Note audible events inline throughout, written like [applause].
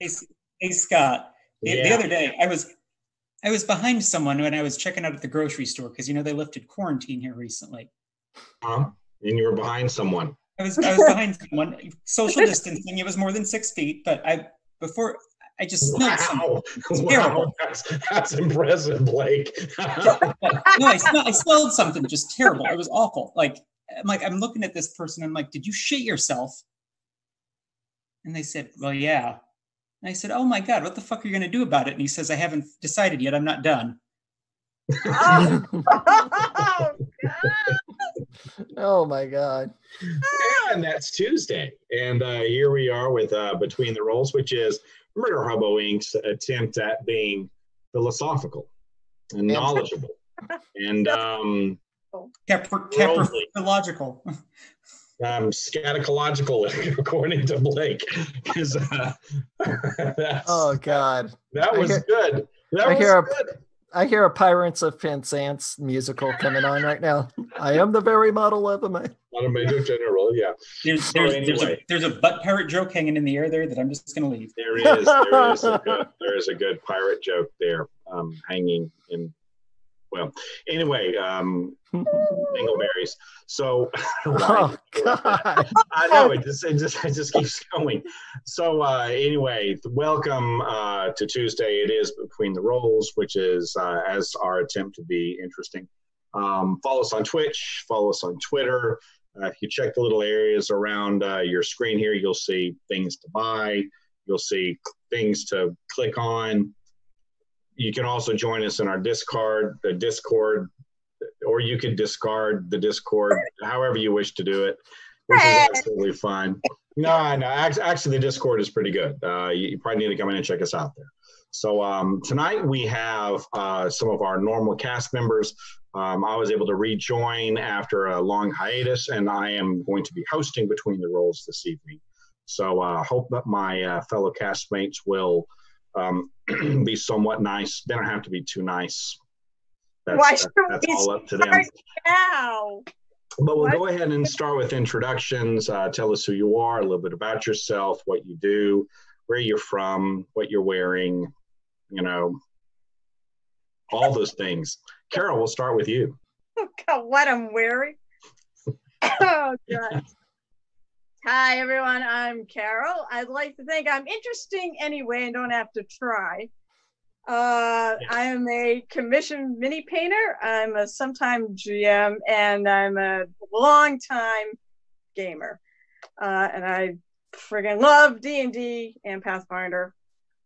Hey, hey Scott. The, the other day, I was I was behind someone when I was checking out at the grocery store because you know they lifted quarantine here recently. Huh? And you were behind someone. I was I was behind [laughs] someone, social distancing. It was more than six feet, but I before I just smelled something. Wow. Wow. terrible. That's, that's impressive, Blake. [laughs] No, I, smell, I smelled something just terrible. It was awful. Like I'm like I'm looking at this person. I'm like, did you shit yourself? And they said, well, yeah. And I said, oh my god, what the fuck are you gonna do about it? And he says, I haven't decided yet. I'm not done. Oh, [laughs] oh my god. and that's Tuesday. And uh, here we are with uh, Between the Rolls, which is Murder Hobo Inc.'s attempt at being philosophical and knowledgeable. [laughs] And um, Capr- Worldly. logical. [laughs] um, scatological, [laughs] according to Blake. 'Cause, uh, [laughs] Oh god. that I was hear- good. That I was hear a- good. I hear a Pirates of Penzance musical coming on right now. I am the very model of a [laughs] man. On a major general, yeah. There's So there's, there's, a, there's a butt pirate joke hanging in the air there that I'm just gonna leave. There is, there is a good, there is a good pirate joke there, um, hanging in. Well, anyway, um, dingleberries. So, [laughs] Oh god. I know it just, it just it just keeps going. So uh, anyway, welcome uh, to Tuesday. It is between the rolls, which is uh, as our attempt to be interesting. Um, follow us on Twitch. Follow us on Twitter. Uh, if you check the little areas around uh, your screen here, you'll see things to buy. You'll see things to click on. You can also join us in our Discord, the Discord, or you could discard the Discord, however you wish to do it, which is absolutely fine. No, no, actually, the Discord is pretty good. Uh, you, probably need to come in and check us out there. So um, tonight we have uh, some of our normal cast members. Um, I was able to rejoin after a long hiatus, and I am going to be hosting between the roles this evening. So I uh, hope that my uh, fellow castmates will um, [clears throat] be somewhat nice. They don't have to be too nice. That's, Why that- should that's we all up to them. now. But we'll What? go ahead and start with introductions. Uh, tell us who you are, a little bit about yourself, what you do, where you're from, what you're wearing, you know, all those things. Carol, we'll start with you. Oh, [laughs] God, what I'm wearing. [coughs] oh God. Hi everyone, I'm Carol. I'd like to think I'm interesting anyway and don't have to try. Uh, I am a commissioned mini painter. I'm a sometime GM and I'm a long time gamer. Uh, and I friggin' love D and D and Pathfinder.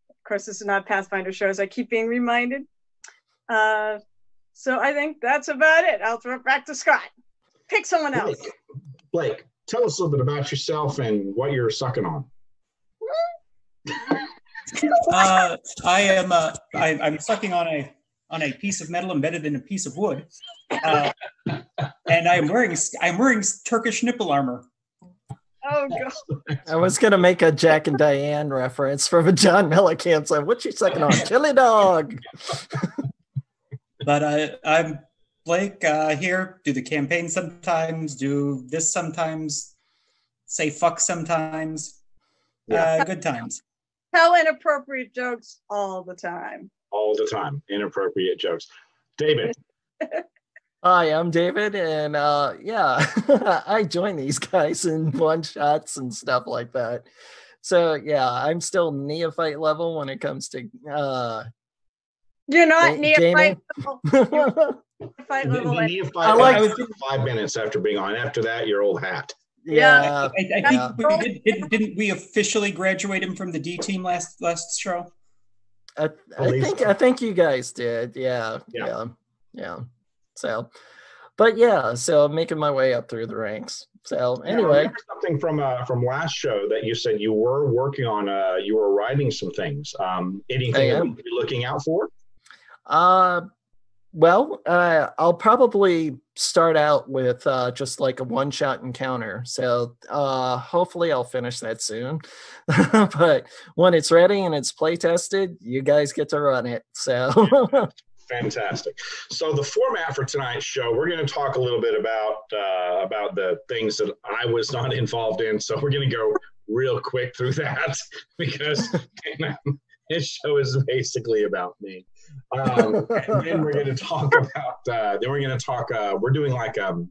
Of course, this is not Pathfinder shows. I keep being reminded. Uh, so I think that's about it. I'll throw it back to Scott. Pick someone else. Blake, tell us a little bit about yourself and what you're sucking on. [laughs] Uh, I am uh, I, I'm sucking on a on a piece of metal embedded in a piece of wood, uh, and I'm wearing I'm wearing Turkish nipple armor. Oh god. I was gonna make a Jack and Diane reference from a John Mellencamp song. What you sucking on? Chili dog. But uh, I'm Blake uh, here. Do the campaign sometimes. Do this sometimes. Say fuck sometimes. Uh, good times. Tell inappropriate jokes all the time. All the time, inappropriate jokes. David, [laughs] Hi, I'm David, and uh, yeah, [laughs] I join these guys in one shots and stuff like that. So yeah, I'm still neophyte level when it comes to uh, You're not neophyte level. [laughs] yeah. The, level. the and- neophyte I like- lasts for five minutes after being on. After that, you're old hat. I, I Yeah. think we did, didn't, didn't we officially graduate him from the D team last last show? I, I think. I think you guys did. Yeah, Yeah. yeah, yeah. So, but yeah, so I'm making my way up through the ranks. So anyway, remember something from uh, from last show that you said you were working on. Uh, you were writing some things. Um, anything I that am. we could be looking out for? uh, well, uh, I'll probably start out with uh, just like a one-shot encounter. So uh, hopefully I'll finish that soon. [laughs] but when it's ready and it's play tested, you guys get to run it. So [laughs] Fantastic. So the format for tonight's show, we're going to talk a little bit about uh, about the things that I was not [laughs] involved in. So we're going to go real quick through that because this show is basically about me. Um, [laughs] and then we're going to talk about. Uh, then we're going to talk. Uh, we're doing like um,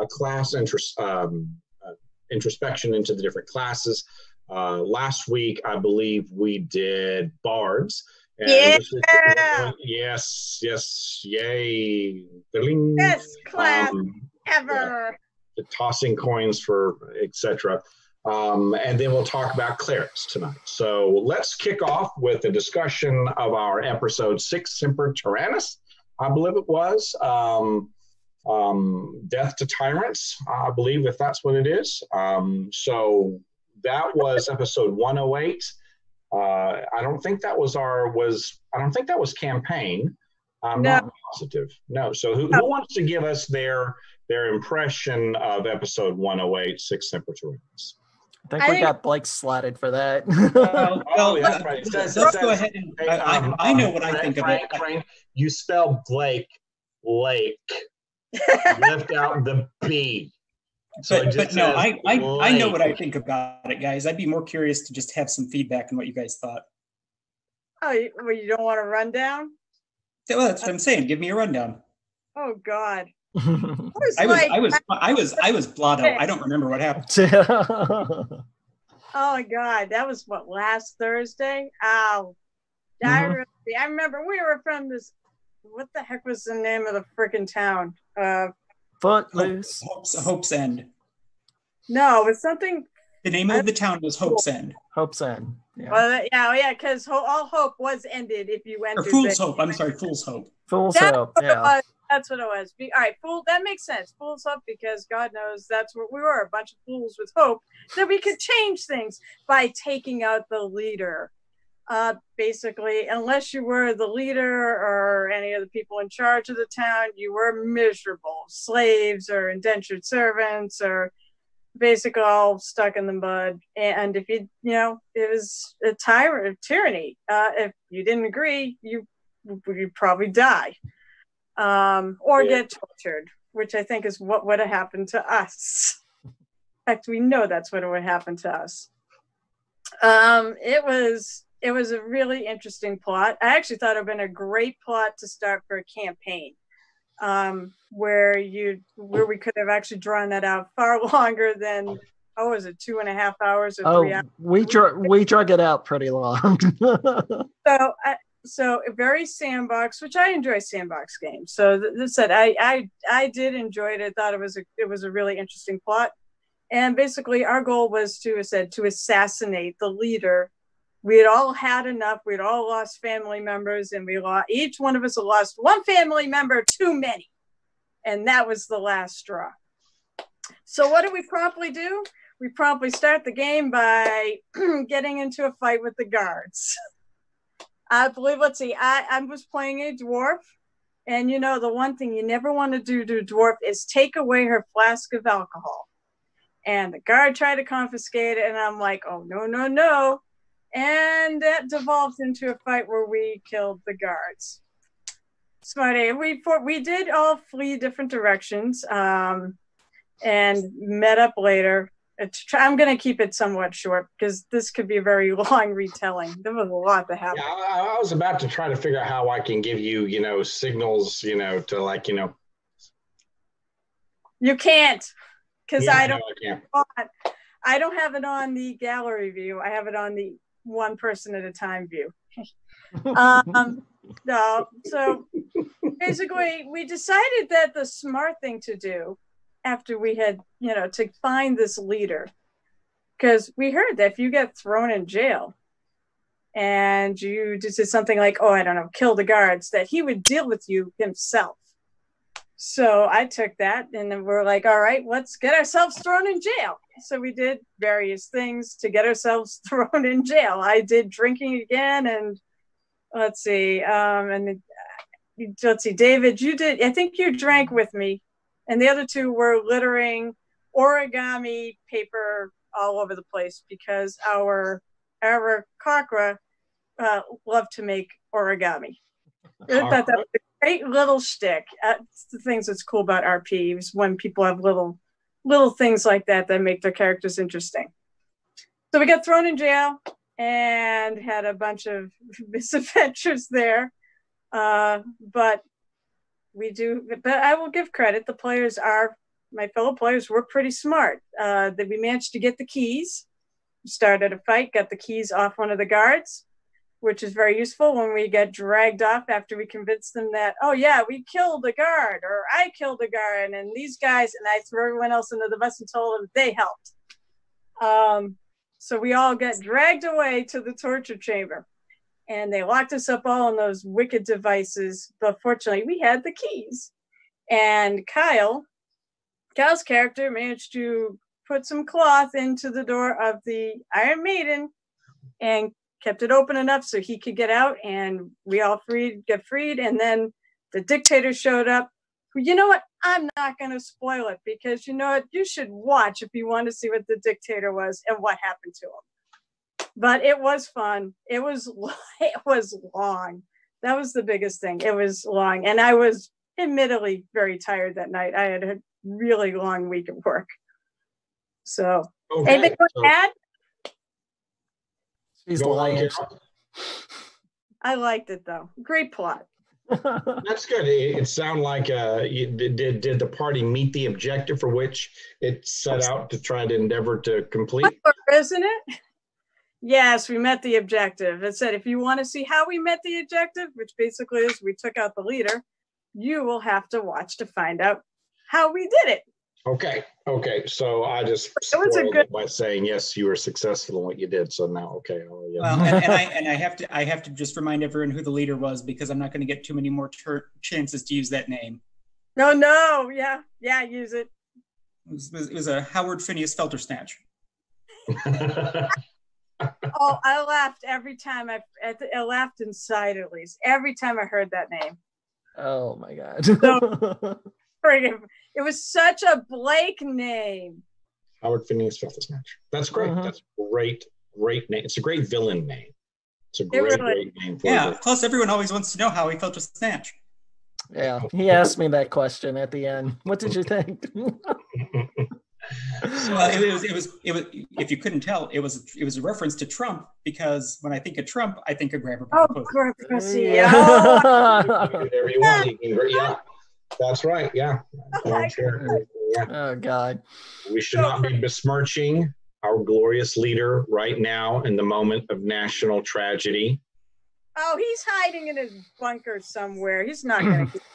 a class interest um, uh, introspection into the different classes. Uh, last week, I believe we did bards. And yeah. yes, yes, yay. Best class um, ever. Yeah, tossing coins for etc. Um, and then we'll talk about clerics tonight. So let's kick off with a discussion of our episode six, Semper Tyrannis, I believe it was. Um, um, Death to Tyrants, I believe, if that's what it is. Um, so that was episode 108. Uh, I don't think that was our was I don't think that was campaign. I'm no. not positive. No. So who, who wants to give us their their impression of episode 108, Sic Semper Tyrannis? I think I we think, got Blake slotted for that. well, [laughs] yeah, right. let's, let's go ahead and hey, I, um, I, know what I think Frank, of it. Frank, you spell Blake Lake. [laughs] Left out the B. So but, but no, I, I, I know what I think about it, guys. I'd be more curious to just have some feedback on what you guys thought. Oh, you, well, you don't want a rundown? Yeah, well, that's what I'm saying. Give me a rundown. Oh God. I was, I was, I was, I was, I was blotto. I don't remember what happened. [laughs] oh my God, that was what last Thursday. Ow, mm-hmm. I remember we were from this. What the heck was the name of the freaking town? Uh, Footloose. Hope's, Hope's End. No, it's something. The name of the town was Hope's End. Hope's End. Yeah, well, yeah, yeah, because ho- all hope was ended if you went. Or Fool's Hope. I'm sorry, Fool's Hope. Fool's That's Hope. Yeah. That's what it was. Be, all right, fool. That makes sense. Fools up because God knows that's what we were—a bunch of fools with hope that we could change things by taking out the leader. Uh, basically, unless you were the leader or any of the people in charge of the town, you were miserable slaves or indentured servants or basically all stuck in the mud. And if you, you know, it was a tyrant, tyranny. Uh, if you didn't agree, you you'd probably die um, or yeah. get tortured, which I think is what would have happened to us. In fact, we know that's what would happen to us. Um, it was it was a really interesting plot. I actually thought it would have been a great plot to start for a campaign, um, where you where we could have actually drawn that out far [laughs] longer than oh, was it two and a half hours or oh, three hours? We drug we drug it out pretty long. [laughs] so I, so very sandbox, which I enjoy sandbox games. So that said, I, I I did enjoy it. I thought it was a it was a really interesting plot. And basically our goal was to said to assassinate the leader we had all had enough. We'd all lost family members, and we lost each one of us had lost one family member too many, and that was the last straw. So what do we promptly do? We promptly start the game by [clears throat] getting into a fight with the guards. [laughs] I believe. Let's see. I I was playing a dwarf, and you know the one thing you never want to do to a dwarf is take away her flask of alcohol. And the guard tried to confiscate it, and I'm like, oh no no no! and that devolved into a fight where we killed the guards. Smarty, we for, we did all flee different directions um, and met up later. I'm going to keep it somewhat short because this could be a very [laughs] long retelling. There was a lot to happen. Yeah, I, I was about to try to figure out how I can give you, you know, signals, you know, to like, you know. You can't because yeah, I don't. No, I, I don't have it on the gallery view. I have it on the one person at a time view. [laughs] um, no, so basically, we decided that the smart thing to do after we had, you know, to find this leader, because we heard that if you get thrown in jail and you just did something like, oh, I don't know, kill the guards, that he would deal with you himself. So I took that and then we're like, all right, let's get ourselves thrown in jail. So we did various things to get ourselves [laughs] thrown in jail. I did drinking again and let's see, um, and let's see, David, you did, I think you drank with me. And the other two were littering origami paper all over the place because our our Kakra uh, loved to make origami. I thought that was a great little shtick. That's the things that's cool about RPs when people have little little things like that that make their characters interesting. So we got thrown in jail and had a bunch of [laughs] misadventures there. Uh, but we do, but I will give credit. The players are, my fellow players were pretty smart. Uh, that we managed to get the keys, started a fight, got the keys off one of the guards, which is very useful when we get dragged off after we convince them that, oh yeah, we killed a guard or I killed a guard and these guys, and I threw everyone else into the bus and told them they helped. Um, so we all get dragged away to the torture chamber and they locked us up all on those wicked devices. But fortunately, we had the keys. And Kyle, Kyle's character managed to put some cloth into the door of the Iron Maiden and kept it open enough so he could get out and we all freed get freed and then the dictator showed up you know what i'm not going to spoil it because you know what you should watch if you want to see what the dictator was and what happened to him but it was fun. It was [laughs] it was long. That was the biggest thing. It was long. And i was admittedly very tired that night. I had a really long week of work. So Okay, anything to so add She's lying. I liked it though. Great plot. [laughs] That's good. It, it sounded like uh, you, did, did did the party meet the objective for which it set out to try to endeavor to complete? isn't it? Yes, we met the objective. It said if you want to see how we met the objective, which basically is we took out the leader, you will have to watch to find out how we did it. Okay, okay. So I just It was a good- it by saying yes, you were successful in what you did. So now, okay. Oh, yeah. Well, and, and I [laughs] and I have to I have to just remind everyone who the leader was because I'm not going to get too many more tur chances to use that name. No, no, yeah, yeah, use it. It was, it was a Howard Phineas Felter snatch. [laughs] Oh, I laughed every time I, I laughed inside at least every time I heard that name. oh my god. [laughs] Friggin', It was such a Blake name. Howard Phineas felt match. That's great. Mhm. That's great, great name. It's a great villain name. It's a It great, really- great name for Yeah. it. Plus, everyone always wants to know how he felt with snatch. yeah, he asked me that question at the end. What did you think? [laughs] Well, it was, it was, it was. If you couldn't tell, it was, it was a reference to Trump because when I think of Trump, I think of grabber Oh, the pussy. poor pussy. Oh, whatever you want. Yeah, that's right. Yeah. Oh yeah. oh god. We should not be besmirching our glorious leader right now in the moment of national tragedy. oh, he's hiding in his bunker somewhere. He's not going to. [clears throat]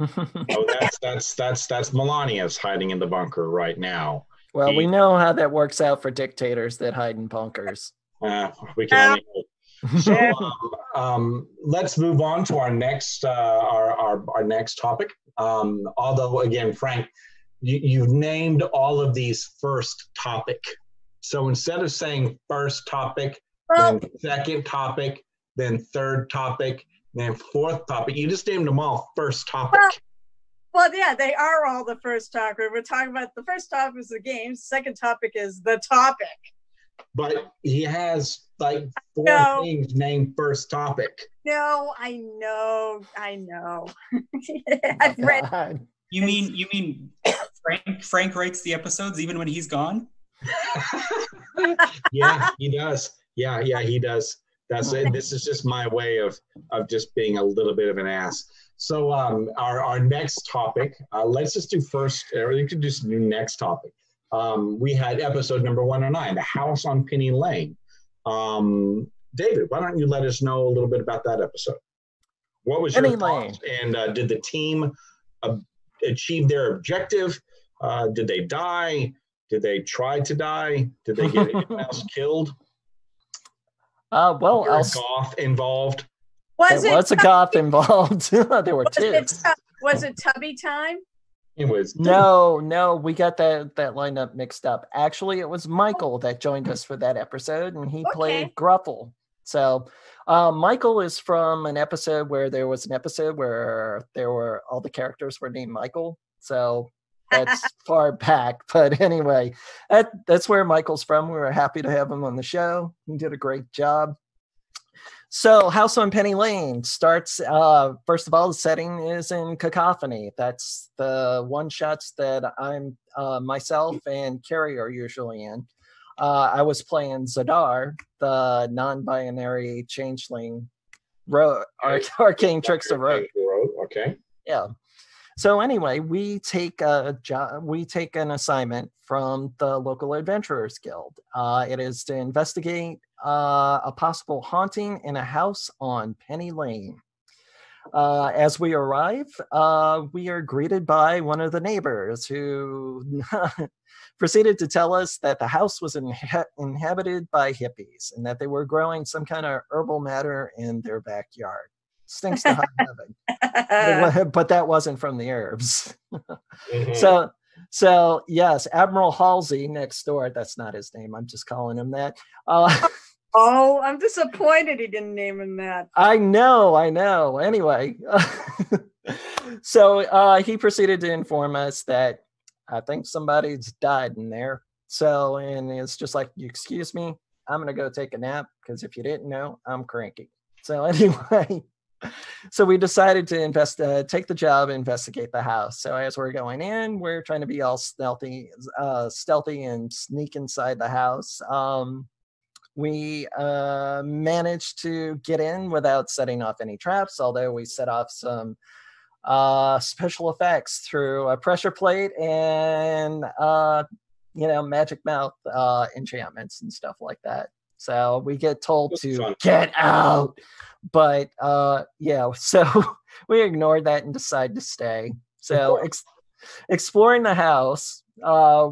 Oh, [laughs] that's that's that's that's Melania's hiding in the bunker right now. well, we know how that works out for dictators that hide in bunkers. Uh, we can only. So, um, um, let's move on to our next uh, our, our our next topic. Um, although, again, Frank, you, you've named all of these first topic. So instead of saying first topic, Well, then second topic, then third topic, then fourth topic, you just named them all first topic. well, yeah, they are all the first topic. We're talking about the first topic is the games. Second topic is the topic. But he has like four No. things named first topic. No, I know, I know. Oh, [laughs] I've read. Oh, God. You mean, you mean Frank? Frank writes the episodes even when he's gone. [laughs] yeah, he does. Yeah, yeah, he does. That's it. This is just my way of of just being a little bit of an ass. So um, our our next topic. Uh, let's just do first, or you could just do next topic. Um, we had episode number one hundred nine, the house on Penny Lane. Um, David, why don't you let us know a little bit about that episode? What was your Penny thoughts? And uh, did the team uh, achieve their objective? Uh, did they die? Did they try to die? Did they get [laughs] anyone else killed? Uh, well, There I'll, a s- goth involved. Was there it? was a goth involved. [laughs] there were was two. it, tu- was it Tubby time? It was No, no, we got that that lineup mixed up. Actually, it was Michael that joined us for that episode, and he played Gruffle. So, uh, Michael is from an episode where there was an episode where there were all the characters were named Michael. So that's far back, but anyway, that that's where Michael's from. We were happy to have him on the show. He did a great job. So, House on Penny Lane starts. Uh, first of all, the setting is in Cacophony. That's the one shots that I'm uh, myself and Carrie are usually in. uh, I was playing Zadar, the non-binary changeling ro- arcane trickster rogue. Okay. Yeah. So anyway, we take a job. We take an assignment from the local adventurers guild. Uh, it is to investigate uh, a possible haunting in a house on Penny Lane. Uh, as we arrive, uh, we are greeted by one of the neighbors who [laughs] proceeded to tell us that the house was inha- inhabited by hippies and that they were growing some kind of herbal matter in their backyard. Stinks to high heaven [laughs] [laughs] [laughs] but that wasn't from the herbs. Mhm. So, so yes, Admiral Halsey next door. That's not his name. I'm just calling him that. Uh, oh, I'm disappointed he didn't name him that. I know, I know. Anyway, so uh, he proceeded to inform us that I think somebody's died in there. So, and it's just like, excuse me, I'm gonna go take a nap because if you didn't know, I'm cranky. So anyway, so we decided to invest, uh, take the job, investigate the house. So as we're going in, we're trying to be all stealthy, uh, stealthy and sneak inside the house. Um, we uh, managed to get in without setting off any traps, although we set off some uh, special effects through a pressure plate and uh, you know magic mouth uh, enchantments and stuff like that. So we get told That's to fun. get out, but uh, yeah, [laughs] so we ignored that and decide to stay. So ex- exploring the house, uh,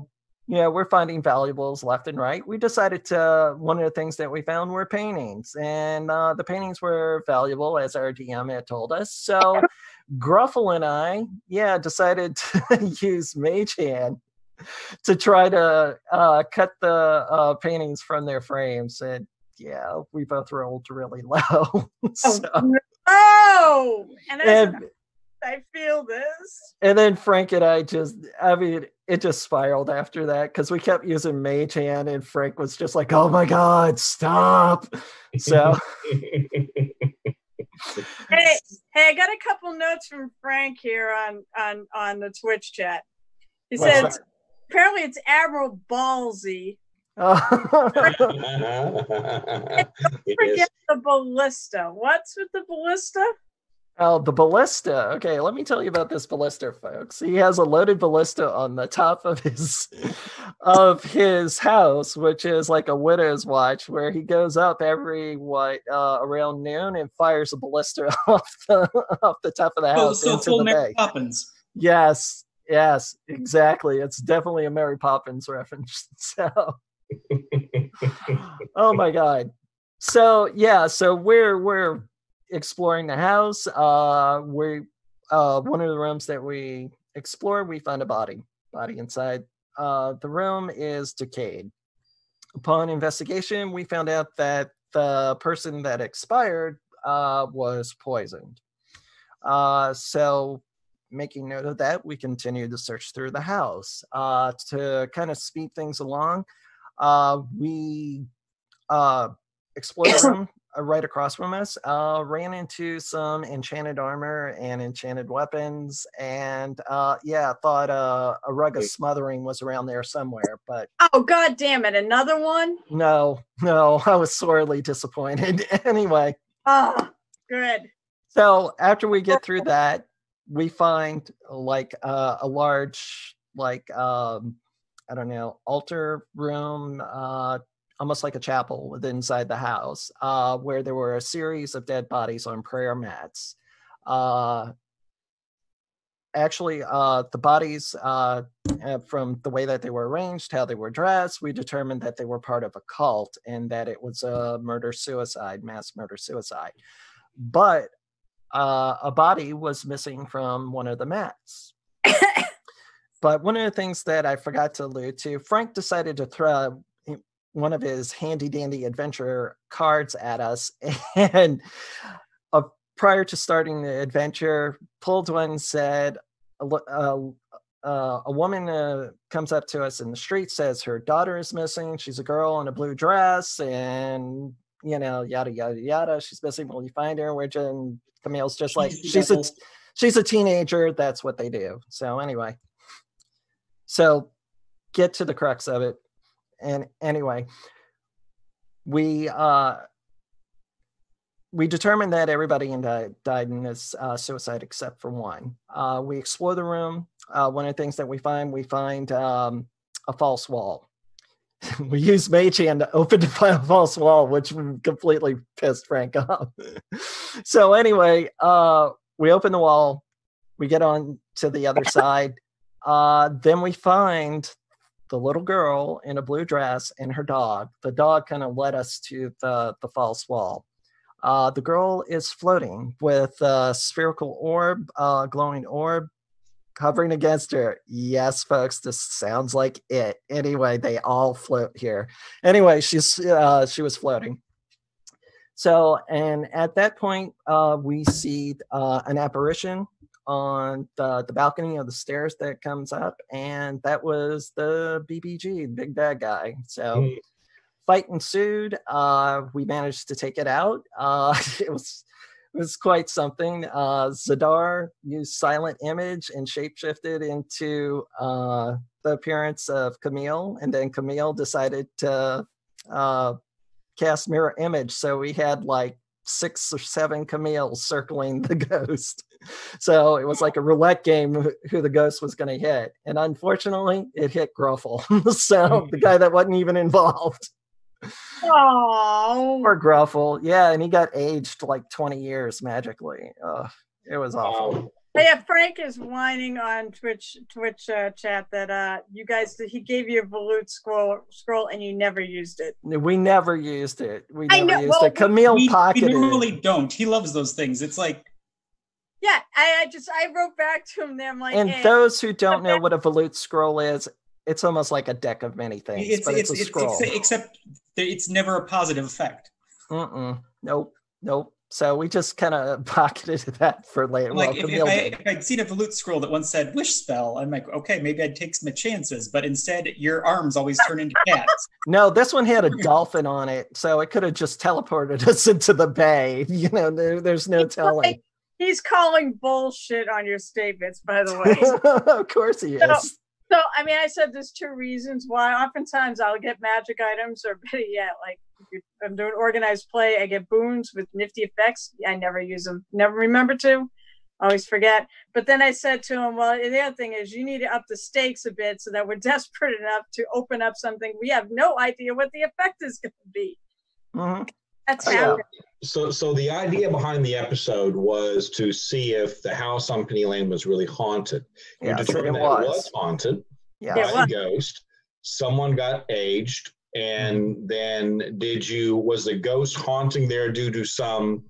you know, we're finding valuables left and right. We decided to, one of the things that we found were paintings, and uh, the paintings were valuable as our DM had told us. So [laughs] Gruffle and I, yeah, decided [laughs] to use Mage Hand [laughs] to try to uh, cut the uh, paintings from their frames. And yeah, we both rolled really [laughs] low. so, [laughs] Oh, and, and I feel this. and then Frank and I just, I mean, it just spiraled after that because we kept using Mage Hand, and Frank was just like, "Oh my God, stop!" So Hey, hey, I got a couple notes from Frank here on on on the Twitch chat. He said that? Apparently it's Admiral Ballsy. uh, [laughs] It is. Forget the ballista. What's with the ballista? Oh, the ballista. Okay, let me tell you about this ballista, folks. He has a loaded ballista on the top of his [laughs] of his house, which is like a widow's watch, where he goes up every what uh, around noon and fires a ballista [laughs] off the off the top of the So, house so into full the Mary bay. Poppins. Yes, yes, exactly. It's definitely a Mary Poppins reference. [laughs] So [laughs] oh my god so yeah so we're we're exploring the house uh we uh one of the rooms that we explore we find a body body inside uh the room is decayed upon investigation we found out that the person that expired uh was poisoned uh so making note of that we continued to search through the house uh to kind of speed things along uh, we uh, explored a [coughs] uh, right across from us, uh, ran into some enchanted armor and enchanted weapons, and uh, yeah, thought uh, a rug of smothering was around there somewhere, but Oh god damn it, another one? no, no, [laughs] I was sorely disappointed. [laughs] anyway, Oh good. so after we get through that, we find like uh, a large, like um, I don't know, altar room, uh, almost like a chapel with inside the house, uh, where there were a series of dead bodies on prayer mats. Uh, actually, uh, the bodies, uh, from the way that they were arranged, how they were dressed, we determined that they were part of a cult and that it was a murder suicide, mass murder suicide. But uh, a body was missing from one of the mats. but one of the things that I forgot to allude to, Frank decided to throw one of his handy dandy adventure cards at us. [laughs] And uh, prior to starting the adventure, pulled one said, a uh, uh, a woman uh, comes up to us in the street, says her daughter is missing. She's a girl in a blue dress, and you know, yada yada yada. She's missing. Will you find her? Which and Camille's just like She's a she's a teenager. That's what they do. So anyway, so get to the crux of it. and anyway, we uh, we determined that everybody in died, died in this uh, suicide except for one. Uh, we explore the room. Uh, one of the things that we find, we find um, a false wall. [laughs] we use Mage Hand to open the false wall, which completely pissed Frank [laughs] off. so anyway, uh, we open the wall. We get on to the other [laughs] side. Uh, then we find the little girl in a blue dress and her dog. The dog kind of led us to the, the false wall. Uh, the girl is floating with a spherical orb, uh, glowing orb hovering against her. Yes, folks, this sounds like it. Anyway, they all float here. Anyway, she's uh, she was floating. So, and at that point, uh, we see uh, an apparition on the, the balcony of the stairs that comes up, and that was the BBG, the big bad guy. So, mm. fight ensued. Uh, we managed to take it out. Uh, [laughs] it was was quite something. Uh, Zadar used silent image and shapeshifted into uh, the appearance of Camille, and then Camille decided to uh, cast mirror image. So we had like six or seven Camille's circling the [laughs] ghost. So it was like a roulette game who the ghost was going to hit. And unfortunately, it hit Gruffle. [laughs] so the [laughs] guy that wasn't even involved. Oh, poor Gruffle. Yeah, and he got aged like 20 years magically. Uh, it was awful. Yeah, Frank is whining on Twitch Twitch uh, chat that uh you guys he gave you a volute scroll scroll and you never used it. We never used it. We never know, used well, it. Camille we, pocketed. We normally don't. He loves those things. It's like yeah, I, I just I wrote back to him there. I'm like, and hey, those who don't know what a volute scroll is, it's almost like a deck of many things, it's, but it's, it's a scroll. It's, except it's never a positive effect. Mm-mm. Nope. Nope. So we just kind of [laughs] pocketed that for later. Like well, if, if, I, if I'd seen a volute scroll that once said "wish spell," I'm like, okay, maybe I'd take some chances. But instead, your arms always turn into cats. [laughs] no, this one had a dolphin on it, so it could have just teleported [laughs] us into the bay. You know, there, there's no telling. He's calling bullshit on your statements, by the way. of course he is. So, so, I mean, I said there's two reasons why. Oftentimes, I'll get magic items, or [laughs] better yet, like if I'm doing organized play, I get boons with nifty effects. I never use them, never remember to, always forget. But then I said to him, well, the other thing is you need to up the stakes a bit so that we're [laughs] desperate enough to open up something we have no idea what the effect is going to be. Mm-hmm. That's happening. So, so the idea behind the episode was to see if the house on Penny Lane was really haunted. We yes, determined it that was. it was haunted yeah. by a ghost. Someone got aged, and mm-hmm. then did you was the ghost haunting there due to some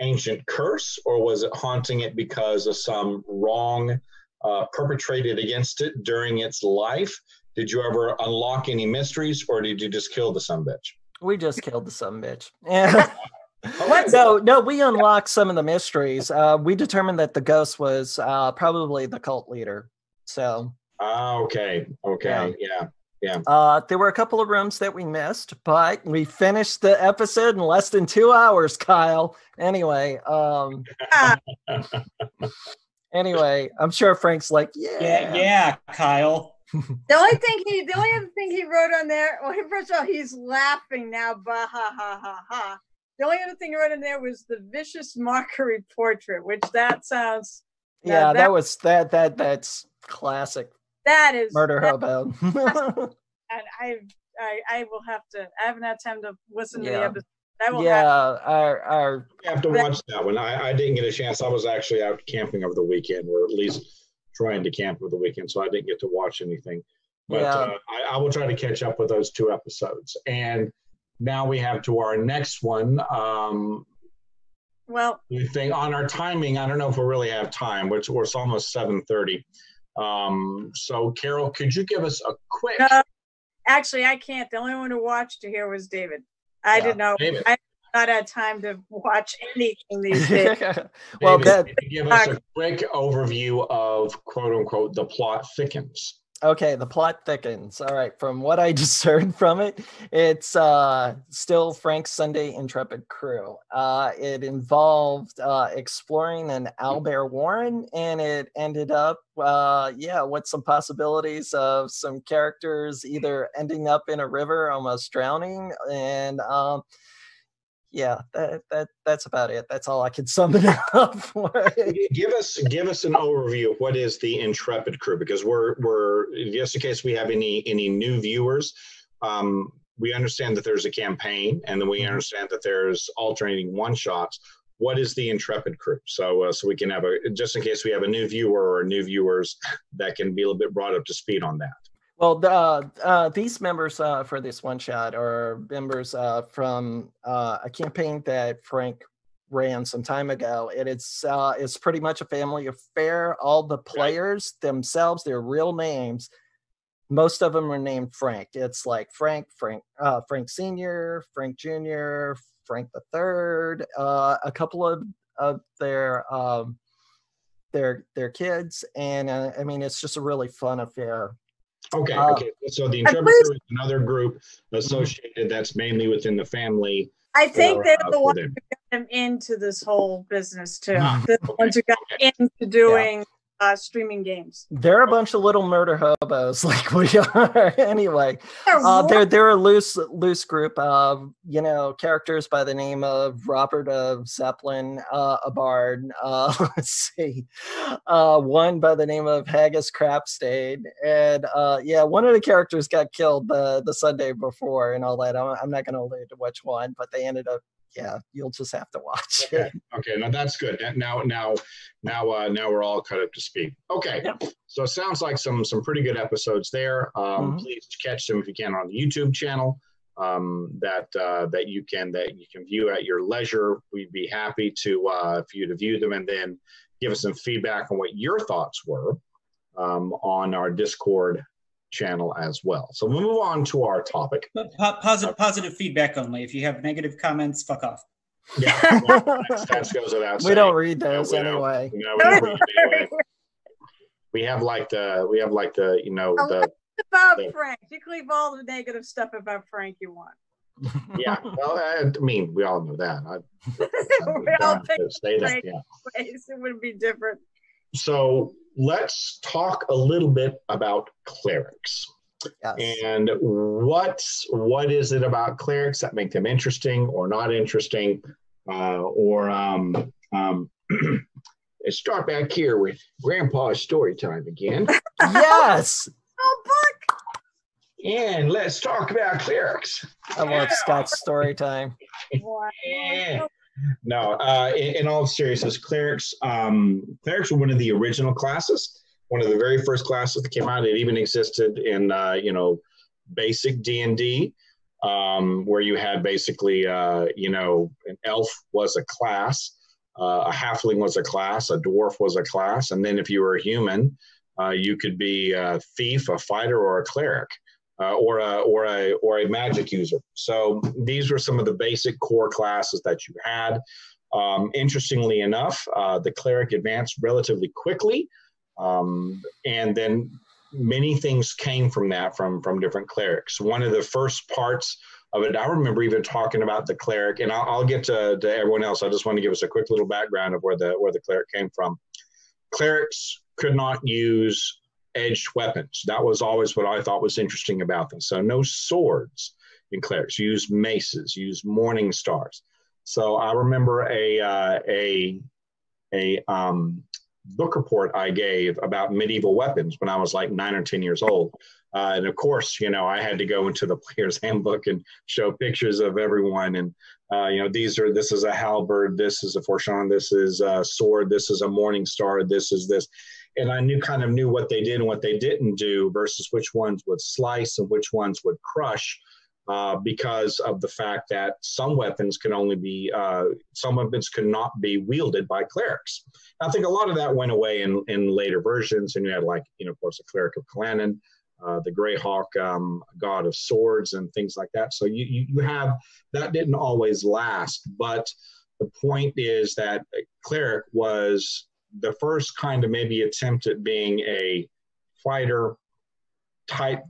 ancient curse, or was it haunting it because of some wrong uh, perpetrated against it during its life? Did you ever unlock any mysteries, or did you just kill the son bitch? We just killed the son bitch. [laughs] what? No, no, we unlocked some of the mysteries. Uh, we determined that the ghost was uh, probably the cult leader. So. Ah, okay. Okay. Yeah. yeah. Yeah. Uh, there were a couple of rooms that we missed, but we finished the episode in less than two hours, Kyle. Anyway, um, [laughs] anyway, I'm sure Frank's like, yeah, yeah, yeah Kyle [laughs] the only [laughs] thing he, the only other thing he wrote on there, [laughs] well, first of all, he's laughing now, bah ha ha ha ha. The only other thing he wrote in there was the vicious mockery portrait, which that sounds. Yeah, that, that, was that that that's classic. That is murder that, hobo. and I, I, I will have to. I haven't had time to listen yeah. to the episode. yeah, have our, our I have to watch that one. I, I didn't get a chance. I was actually out camping over the weekend, or at least trying to camp over the weekend, so I didn't get to watch anything. But yeah. uh, I, I, will try to catch up with those two episodes. And now we have to our next one. Um, well, we think on our timing. I don't know if we really have time, which we're almost seven thirty. Um, so, Carol, could you give us a quick? Uh, actually, I can't. The only one who watched here was David. I yeah, didn't know. David. I not had time to watch anything these days. [laughs] well, David, that give us a quick overview of quote unquote the plot thickens. okay, the plot thickens. All right, from what I [laughs] discerned from it, it's uh, still Frank's Sunday Intrepid Crew. Uh, it involved uh, exploring an owlbear warren, and it ended up, uh, yeah, with some possibilities of some characters either ending up in a river, almost drowning, and um, yeah, that, that that's about it. That's all I can [laughs] sum it up for. give us give us an overview of what is the Intrepid crew because we're we're just in case we have any any new viewers. Um, we understand that there's a campaign, and then we mm-hmm. understand that there's alternating one shots. What is the Intrepid crew? So uh, so we can have a just in case we have a new viewer or new viewers that can be a little bit brought up to speed on that. Well, the, uh, uh, these members uh, for this one shot are members uh, from uh, a campaign that Frank ran some time ago. And it's uh, it's pretty much a family affair. All the players themselves, their real names, most of them are named Frank. It's like Frank, Frank, Frank Senior, Frank Junior, Frank the Third. a couple of of their um, their their kids, and I mean it's just a really fun affair. Okay, uh, okay. So the interpreter is another group associated that's mainly within the family. I think they're uh, the ones who got them into this whole business too. Ah, the ones who got into doing uh, streaming games. They're a bunch of little murder hobos, [laughs] like we are. anyway, uh, they're they're a loose loose group of you know characters by the name of Robert of Zeppelin, uh, a bard. Uh, [laughs] let's see, uh, one by the name of Haggis Crapstade, and uh, yeah, one of the characters got killed the the Sunday before and all that. I'm, I'm not going to allude to which one, but they ended up yeah, you'll just have to watch. Okay, okay, now that's good. Now, now, now, uh, now we're all cut up to speed. Okay, yep. so it sounds like some some pretty good episodes there. Um, mm-hmm. Please catch them if you can on the YouTube channel. Um, that uh, that you can that you can view at your leisure. We'd be happy to uh, for you to view them and then give us some feedback on what your thoughts were um, on our Discord channel as well. So we'll move on to our topic. positive, positive feedback only. If you have negative comments, fuck off. Yeah, [laughs] well, that goes without saying. Uh, we don't read those no, anyway. We, don't, we, don't anyway. we have like the we have like the you know the about the, Frank. You can leave all the negative stuff about Frank you want. [laughs] yeah, well, I mean, we all know that. I, [laughs] we all think say that. Yeah. Ways. It would be different. So let's talk a little bit about clerics. Yes. And what what is it about clerics that make them interesting or not interesting? Uh, or um, um, let's [clears throat] start back here with Grandpa's story time again. [laughs] yes. oh, book. And let's talk about clerics. I love yeah. Scott's story time. yeah no, uh, in, in, all seriousness, clerics um, clerics were one of the original classes, one of the very first classes that came out. It even existed in uh, you know basic D and D, um, where you had basically uh, you know an elf was a class, uh, a halfling was a class, a dwarf was a class, and then if you were a human, uh, you could be a thief, a fighter, or a cleric uh, or a or a or a magic user. So these were some of the basic core classes that you had. Um, interestingly enough, uh, the cleric advanced relatively quickly, um, and then many things came from that from from different clerics. One of the first parts of it, I remember even talking about the cleric, and I'll, I'll get to, to everyone else. I just want to give us a quick little background of where the where the cleric came from. Clerics could not use edged weapons. That was always what I thought was interesting about them. So no swords in clerics. Use maces. Use morning stars. So I remember a uh, a a um, book report I gave about medieval weapons when I was like nine or ten years old. Uh, and of course, you know, I had to go into the [laughs] player's handbook and show pictures of everyone. And uh, you know, these are this is a halberd, this is a forchon, this is a sword, this is a morning star, this is this and I knew kind of knew what they did and what they didn't do versus which ones would slice and which ones would crush. Uh, because of the fact that some weapons can only be uh, some weapons could not be wielded by clerics. I think a lot of that went away in, in later versions, and you had like you know of course the cleric of Kelanen, uh, the Greyhawk um, god of swords, and things like that. So you, you you have that didn't always last, but the point is that cleric was the first kind of maybe attempt at being a fighter type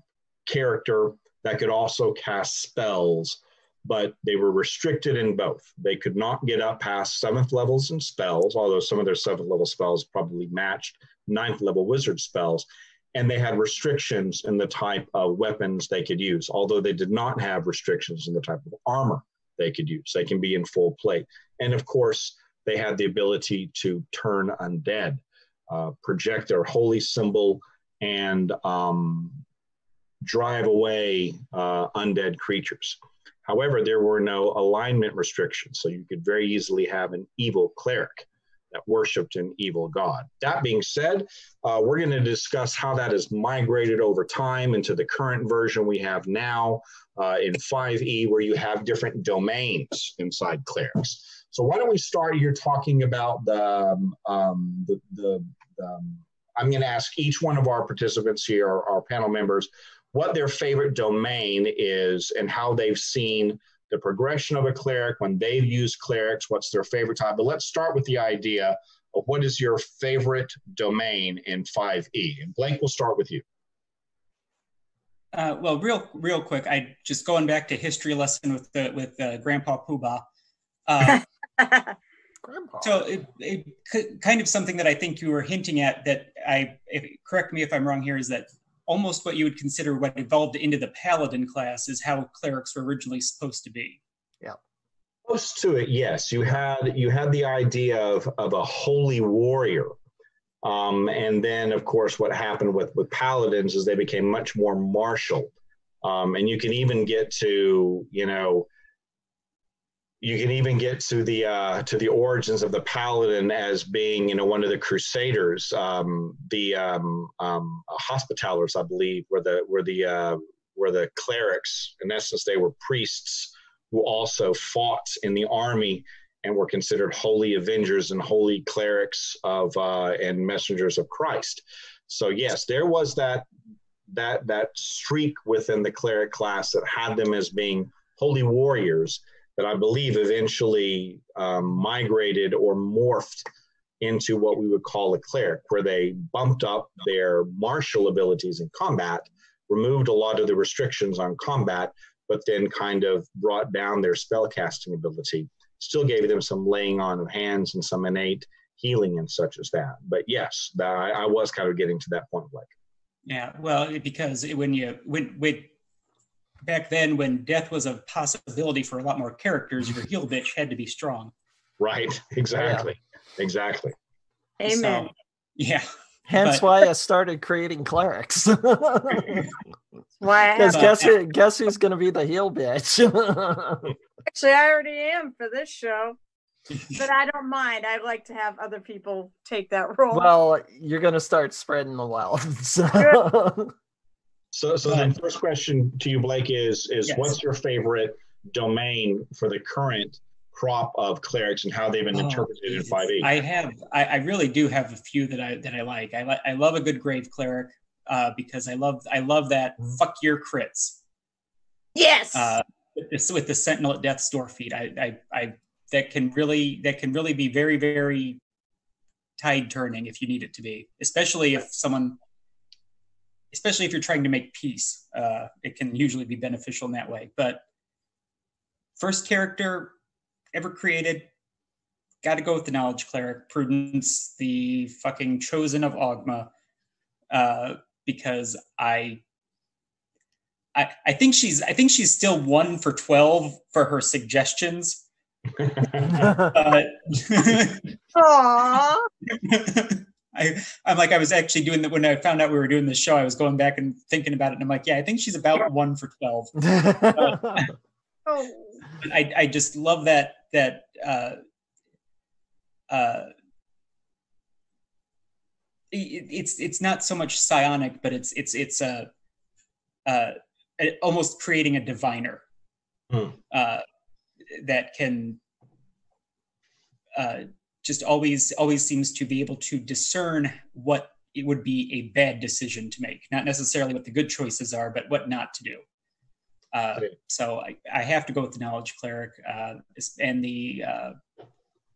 character that could also cast spells, but they were restricted in both. They could not get up past seventh levels in spells, although some of their seventh level spells probably matched ninth level wizard spells. And they had restrictions in the type of weapons they could use, although they did not have restrictions in the type of armor they could use. They can be in full plate. And of course, they had the ability to turn undead, uh, project their holy symbol, and um, drive away uh, undead creatures. However, there were no alignment restrictions, so you could very easily have an evil cleric that worshipped an evil god. That being said, uh, we're going to discuss how that has migrated over time into the current version we have now uh, in 5e, where you have different domains inside clerics. So why don't we start here talking about the, um, um the, the, the um, I'm going to ask each one of our participants here, our, our panel members, what their favorite domain is and how they've seen the progression of a cleric when they've used clerics, what's their favorite type. But let's start with the idea of what is your favorite domain in 5e. And Blake, we'll start with you. Uh, well, real real quick, I just going back to history lesson with the with uh, Grandpa Poobah. Uh, [laughs] Grandpa. So it, it, kind of something that I think you were hinting at that I if, correct me if I'm wrong here is that almost what you would consider what evolved into the paladin class is how clerics were originally supposed to be. Yeah. Close to it, yes. You had you had the idea of of a holy warrior. Um, and then, of course, what happened with, with paladins is they became much more martial. Um, and you can even get to, you know, you can even get to the uh, to the origins of the paladin as being you know one of the crusaders um, the um, um, hospitallers i believe were the were the uh, were the clerics. In essence they were priests who also fought in the army and were considered holy avengers and holy clerics of uh, and messengers of christ. So yes there was that that that streak within the cleric class that had them as being holy warriors that I believe eventually um, migrated or morphed into what we would call a cleric, where they bumped up their martial abilities in combat, removed a lot of the restrictions on combat, but then kind of brought down their spellcasting ability. Still gave them some laying on of hands and some innate healing and such as that. But yes, I, I was kind of getting to that point, like. Yeah, well, because when you when when back then when death was a possibility for a lot more characters, your heal bitch had to be strong. Right. [laughs] Exactly. Yeah. Exactly. Amen. So, yeah. Hence but, why I started creating clerics. [laughs] why? Because guess who, guess who's going to be the heal bitch? [laughs] Actually, I already am for this show, but I don't mind. I'd like to have other people take that role. Well, you're going to start spreading the wealth. So. So, so the first question to you, Blake, is is yes. what's your favorite domain for the current crop of clerics and how they've been oh, interpreted in 5e? I have, I, I, really do have a few that I that I like. I like, I love a good grave cleric uh, because I love, I love that mm-hmm. fuck your crits. Yes. Uh, with, with the Sentinel at Death's Door feat, I, I, I, that can really, that can really be very, very tide turning if you need it to be, especially if someone especially if you're trying to make peace. Uh, it can usually be beneficial in that way. But first character ever created, got to go with the knowledge cleric, Prudence, the fucking chosen of Ogma, uh, because I, I, I think she's, I think she's still one for twelve for her suggestions. [laughs] but, Aww. [laughs] I, I'm like, I was actually doing that when I found out we were doing this show. I was going back and thinking about it, and I'm like, yeah, I think she's about one for twelve. [laughs] [laughs] oh. I, I just love that that uh, uh, it, it's it's not so much psionic, but it's it's it's a uh, uh, almost creating a diviner hmm. uh, that can uh, just always always seems to be able to discern what it would be a bad decision to make not necessarily what the good choices are but what not to do uh, so I, I, have to go with the knowledge cleric uh, and the uh,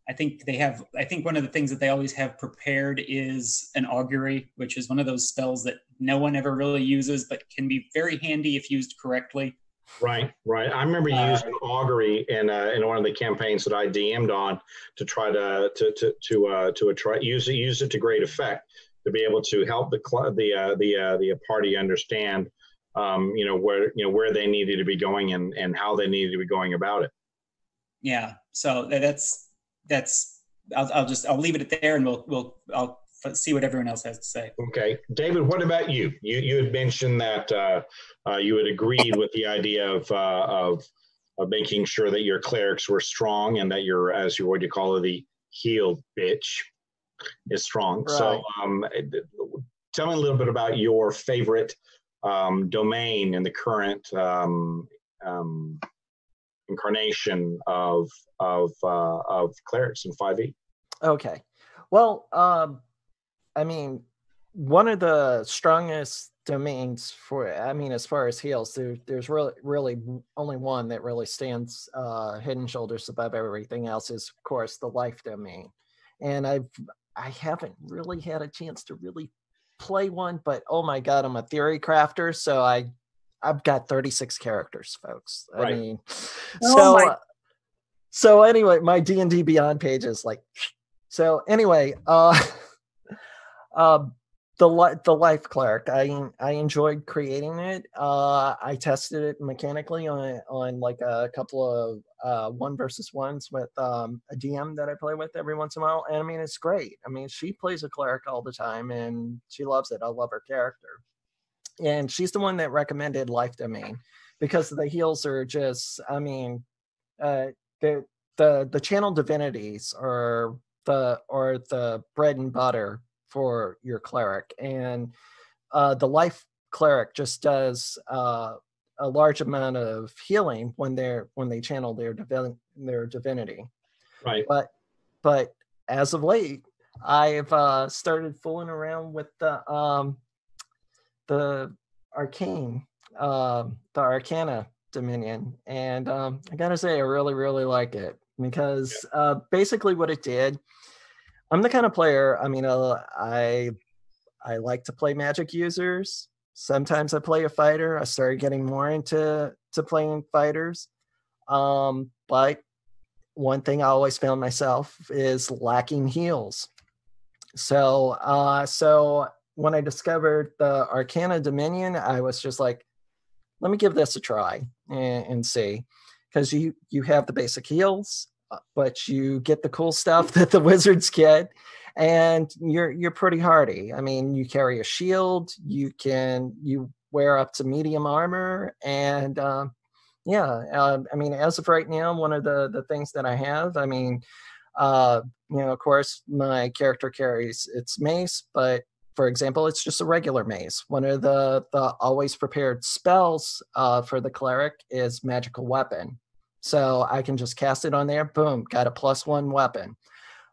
I think they have. I think one of the things that they always have prepared is an augury, which is one of those spells that no one ever really uses, but can be very handy if used correctly. Right, right. I remember Uh, using augury in uh, in one of the campaigns that I DM'd on to try to to to to uh, to try use it use it to great effect to be able to help the cl- the uh, the uh, the party understand um, you know where you know where they needed to be going and and how they needed to be going about it. Yeah. So that's that's. I'll, I'll just I'll leave it at there, and we'll we'll I'll see what everyone else has to say. Okay, David. What about you? You you had mentioned that uh, uh, you had agreed with the idea of uh, of of making sure that your clerics were strong and that your as you what you call it the healed bitch is strong. So um, tell me a little bit about your favorite um, domain in the current um, um, incarnation of of uh, of clerics in five E. Okay. Well, um, I mean, one of the strongest domains for, I mean, as far as heals, there, there's really, really only one that really stands uh, head and shoulders above everything else is, of course, the life domain. And I've, I haven't really had a chance to really play one, but oh my God, I'm a theory crafter. So I, I've got 36 characters, folks. I Right. mean, Oh so, my- uh, so anyway, my D and D Beyond page is like so anyway, uh, [laughs] um, the the life cleric, I I enjoyed creating it. Uh, I tested it mechanically on on like a couple of uh, one versus ones with um, a DM that I play with every once in a while, and I mean it's great. I mean she plays a cleric all the time, and she loves it. I love her character, and she's the one that recommended Life Domain because the heals are just. I mean, uh, the the the channel divinities are the or the bread and butter for your cleric. And uh, the life cleric just does uh, a large amount of healing when they're when they channel their divin- their divinity. Right. but but as of late i've uh, started fooling around with the um the arcane um the arcana dominion. And um i gotta say i really really like it because uh basically what it did i'm the kind of player i mean uh, i i like to play magic users. Sometimes i play a fighter. I started getting more into to playing fighters. Um but one thing i always found myself is lacking heals. So uh so when i discovered the arcana dominion i was just like let me give this a try and, and see. Because you you have the basic heals but you get the cool stuff [laughs] that the wizards get and you're you're pretty hardy. I mean you carry a shield you can you wear up to medium armor and um, yeah uh, i mean as of right now one of the the things that i have i mean uh you know of course my character carries its mace but for example it's just a regular mace. One of the the always prepared spells uh for the cleric is magical weapon so i can just cast it on there boom got a plus one weapon.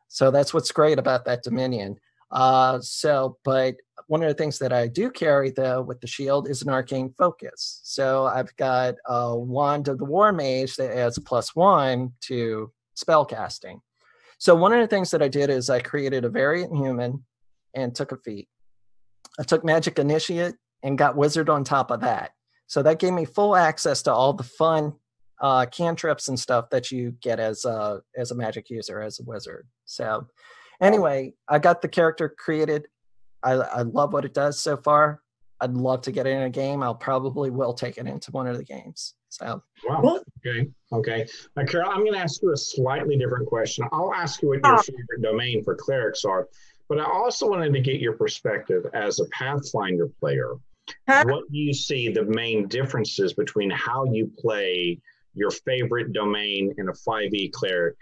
So that's what's great about that dominion. Uh so but one of the things that i do carry though with the shield is an arcane focus. So i've got a wand of the war mage that adds plus one to spell casting. So one of the things that i did is i created a variant human and took a feat. I took magic initiate and got wizard on top of that. So that gave me full access to all the fun uh, cantrips and stuff that you get as a as a magic user as a wizard. So anyway, I got the character created. I, I love what it does so far. I'd love to get it in a game. I'll probably will take it into one of the games. So Wow. Cool. Okay. Okay. Now, Carol, I'm going to ask you a slightly different question. I'll ask you what your Ah. favorite domain for clerics are, but I also wanted to get your perspective as a Pathfinder player. Huh? What do you see the main differences between how you play your favorite domain in a 5e cleric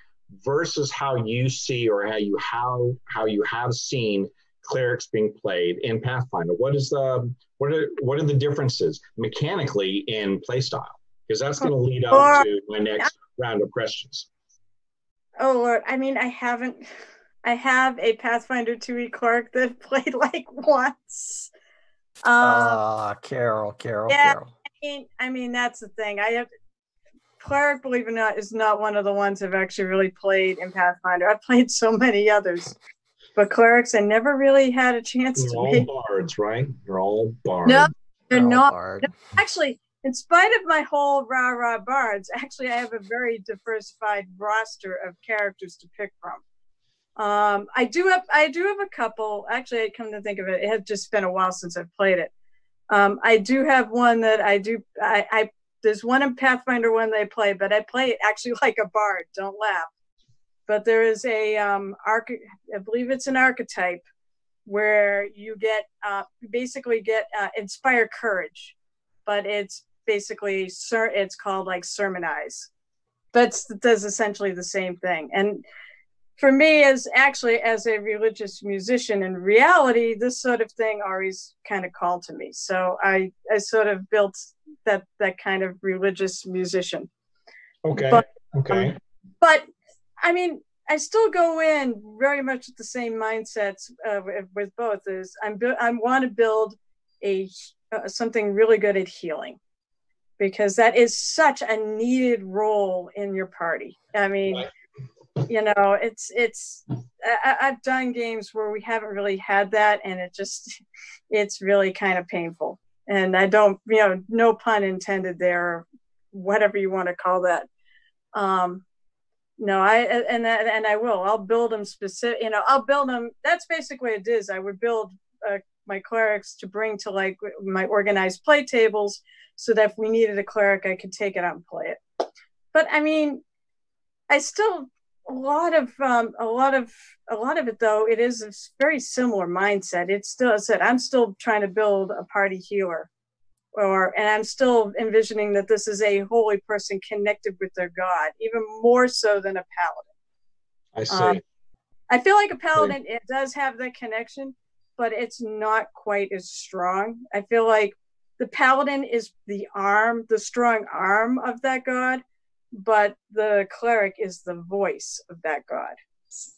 versus how you see or how you how how you have seen clerics being played in Pathfinder? What is the what are what are the differences mechanically in playstyle? Because that's going to lead up to my next round of questions. Oh Lord, I mean, I haven't. I have a Pathfinder 2e cleric that I've played like once. Um, ah, Carol, Carol, yeah. Carol. I mean, I mean that's the thing. I have cleric, believe it or not, is not one of the ones I've actually really played in Pathfinder. I've played so many others, but clerics I never really had a chance You're to all make. bards, right? You're all bards. No, they're not. Bard. Actually, in spite of my whole rah rah bards, actually I have a very diversified roster of characters to pick from. Um, I do have I do have a couple. Actually, I come to think of it, it has just been a while since I've played it. Um, I do have one that I do. I, I there's one in Pathfinder one they play, but I play it actually [laughs] like a bard. Don't laugh. But there is a um, arch. I believe it's an archetype where you get uh, basically get uh, inspire courage, but it's basically ser- it's called like sermonize, but does essentially the same thing. And for me, as actually as a religious musician, in reality, this sort of thing always kind of called to me. So I I sort of built that that kind of religious musician. Okay. But- okay. but I mean, I still go in very much with the same mindsets uh, with, both. Is I'm I want to build a uh, something really good at healing because that is such a needed role in your party. I mean, Right. You know, it's it's I, I've done games where we haven't really had that, and it just [laughs] it's really kind of painful. And I don't, you know, no pun intended there, whatever you want to call that. Um, no, I and and I will. I'll build them specific. You know, I'll build them. That's basically it is. I would build uh, my clerics to bring to like my organized play tables, so that if we needed a cleric, I could take it out and play it. But I mean, I still a lot of um, a lot of a lot of it though. It is a very similar mindset. It's still I said I'm still trying to build a party healer or and i'm still envisioning that this is a holy person connected with their god even more so than a paladin I see. um, i feel like a paladin it does have that connection but it's not quite as strong i feel like the paladin is the arm the strong arm of that god but the cleric is the voice of that god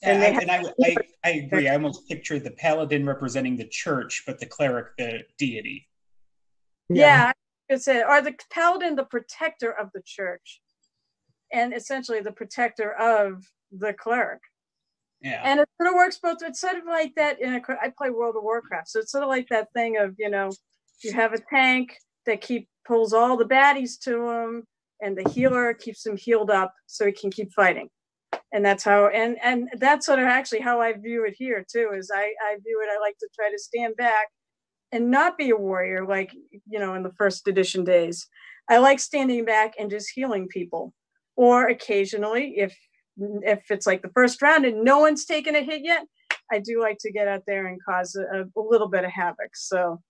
And, And they I, and I, I, I agree. I almost picture the paladin representing the church, but the cleric the deity. yeah, it's a, or the paladin the protector of the church and essentially the protector of the cleric Yeah. and it sort of works both it's sort of like that in a i play world of warcraft so it's sort of like that thing of you know you have a tank that keep pulls all the baddies to him and the healer keeps him healed up so he can keep fighting. And that's how and and that's sort of actually how i view it here too is i i view it i like to try to stand back and not be a warrior like you know in the first edition days. I like standing back and just healing people. Or occasionally if if it's like the first round and no one's taken a hit yet i do like to get out there and cause a, a little bit of havoc. So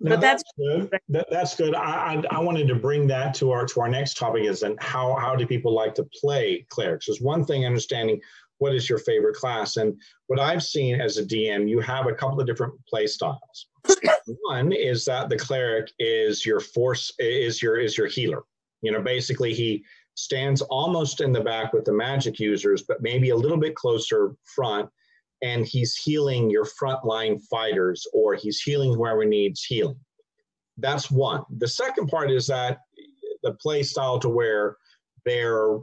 Now, but that's- good. That, that's good. I, I I wanted to bring that to our to our next topic is and how how do people like to play clerics? There's one thing understanding what is your favorite class and what I've seen as a DM, you have a couple of different play styles. [coughs] one is that the cleric is your force is your is your healer. You know, basically he stands almost in the back with the magic users, but maybe a little bit closer front and he's healing your frontline fighters or he's healing whoever needs healing. That's one. The second part is that the play style to where they're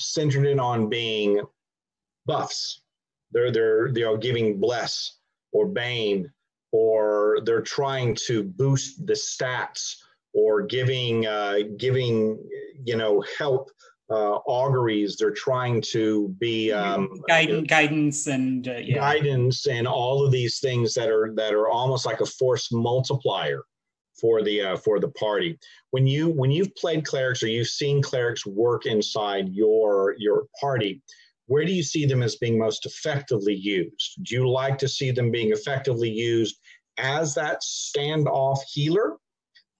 centered in on being buffs. They're they're they are giving bless or bane or they're trying to boost the stats or giving uh, giving you know help uh, auguries. They're trying to be um, guidance, guidance, and uh, yeah. guidance and all of these things that are that are almost like a force multiplier for the uh, for the party. When you when you've played clerics or you've seen clerics work inside your your party, where do you see them as being most effectively used? Do you like to see them being effectively used as that standoff healer?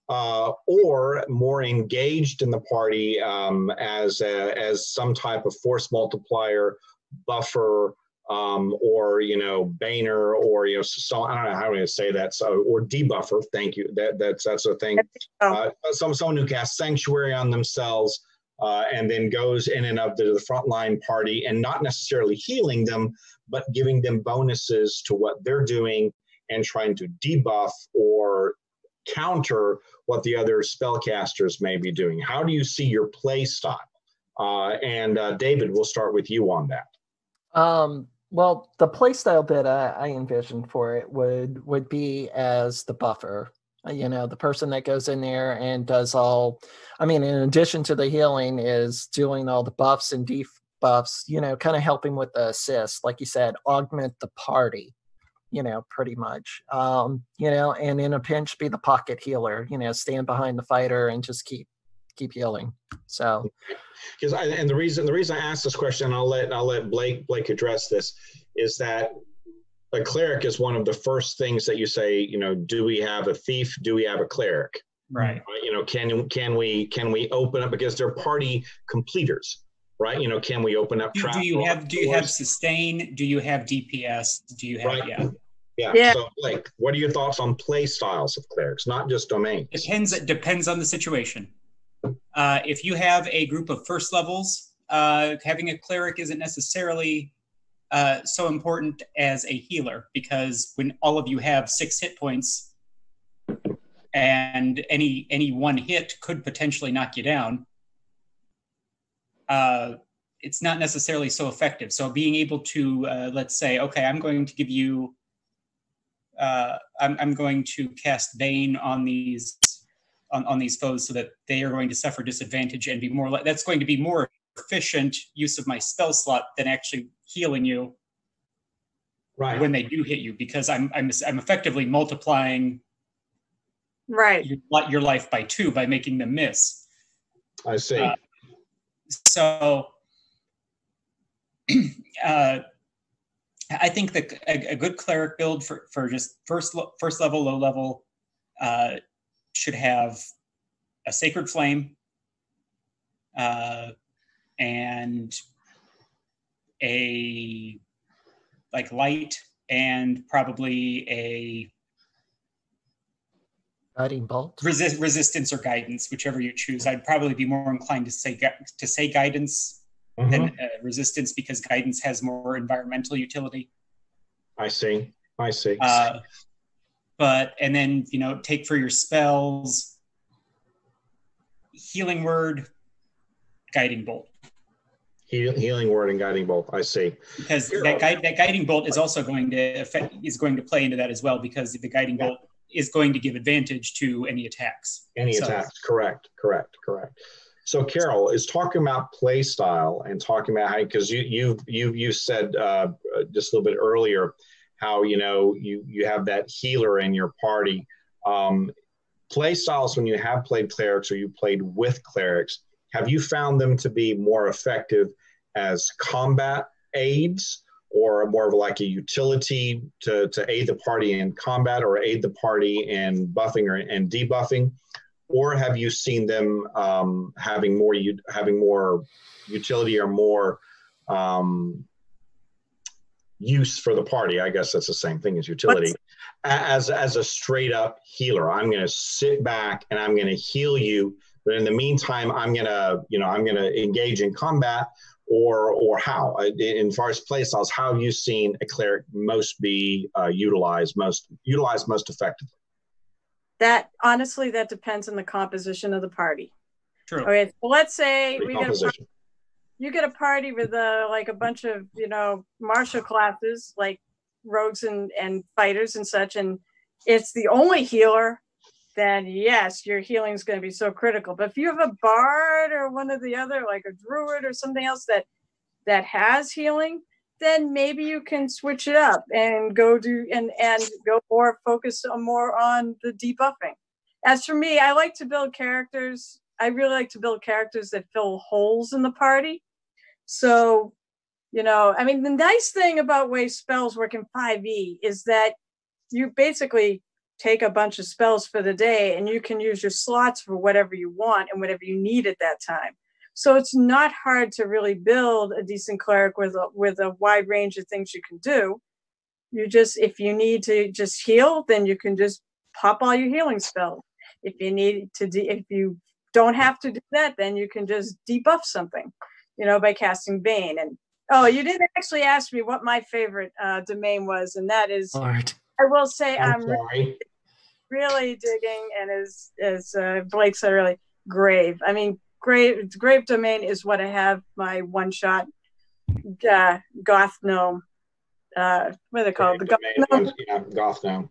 Uh, or more engaged in the party um, as a, as some type of force multiplier, buffer, um, or you know Boehner, or you know so I don't know how to say that. So or debuffer. Thank you. That that's that's a thing. Uh, some someone who casts sanctuary on themselves. Uh, and then goes in and up to the frontline party and not necessarily healing them, but giving them bonuses to what they're doing and trying to debuff or counter what the other spellcasters may be doing? How do you see your play style? Uh, and uh, David, we'll start with you on that. Um, well, the playstyle bit I, I envisioned for it would would be as the buffer. Uh, you know, the person that goes in there and does all. I mean, in addition to the healing, is doing all the buffs and debuffs. You know, kind of helping with the assist, like you said, augment the party. You know, pretty much. Um, you know, and in a pinch, be the pocket healer. You know, stand behind the fighter and just keep keep healing. So because I, and the reason the reason I asked this question, I'll let I'll let Blake Blake address this, is that a cleric is one of the first things that you say. You know, do we have a thief? Do we have a cleric? Right. You know, can can we can we open up because they're party completers, right? You know, can we open up? Do, do you have do you have sustain? Do you have DPS? Do you have right. yeah? Yeah. yeah. So, Blake, what are your thoughts on play styles of clerics, not just domains? Depends. It depends on the situation. Uh, if you have a group of first levels, uh, having a cleric isn't necessarily uh, so important as a healer because when all of you have six hit points and any any one hit could potentially knock you down, uh, it's not necessarily so effective. So being able to uh, let's say, okay, I'm going to give you, uh, I'm, I'm going to cast Bane on these on, on these foes so that they are going to suffer disadvantage and be more that's going to be more efficient use of my spell slot than actually healing you right. when they do hit you because i'm i'm, I'm effectively multiplying right. your, your life by two by making them miss. I see. Uh, so [clears throat] uh, I think that a, a, good cleric build for, for just first first level, low level, uh, should have a sacred flame uh, and a like light and probably a guiding bolt? Resist, resistance or guidance whichever you choose. I'd probably be more inclined to say to say guidance mm-hmm. than uh, resistance because guidance has more environmental utility. I see. I see. Uh, but and then you know take for your spells. Healing word guiding bolt. Healing word and guiding bolt. I see. Because that, guide, that guiding bolt is also going to affect is going to play into that as well because the guiding yeah. bolt is going to give advantage to any attacks. Any so, attacks. Correct. Correct. Correct. So carol is talking about play style and talking about how because you you you you said uh, just a little bit earlier how you know you you have that healer in your party. Um, play styles when you have played clerics or you played with clerics, have you found them to be more effective as combat aids or more of like a utility to, to aid the party in combat or aid the party in buffing or and debuffing? Or have you seen them um, having more having more utility or more um, use for the party. I guess that's the same thing as utility. As as a straight up healer, I'm going to sit back and I'm going to heal you. But in the meantime, I'm going to you know I'm going to engage in combat or or how in far as play styles. How have you seen a cleric most be uh, utilized most utilized most effectively? That honestly, that depends on the composition of the party. True. Okay, so let's say we get a you get a party with a uh, like a bunch of you know martial classes like rogues and and fighters and such and it's the only healer then yes your healing is going to be so critical. But if you have a bard or one of the other like a druid or something else that that has healing then maybe you can switch it up and go do and and go more focus more on the debuffing. As for me i like to build characters. I really like to build characters that fill holes in the party. So, you know, I mean, the nice thing about way spells work in 5e is that you basically take a bunch of spells for the day and you can use your slots for whatever you want and whatever you need at that time. So it's not hard to really build a decent cleric with a, with a wide range of things you can do. You just, if you need to just heal, then you can just pop all your healing spells. If you need to, de- if you don't have to do that, then you can just debuff something you know, by casting Bane. And oh, you didn't actually ask me what my favorite uh, domain was, and that is. Art. I will say I'm, I'm sorry. really digging, and as as uh, Blake said really grave. I mean, grave grave domain is what I have my one shot uh, goth gnome. Uh, what are they called? The goth gnome yeah, Goth Gnome.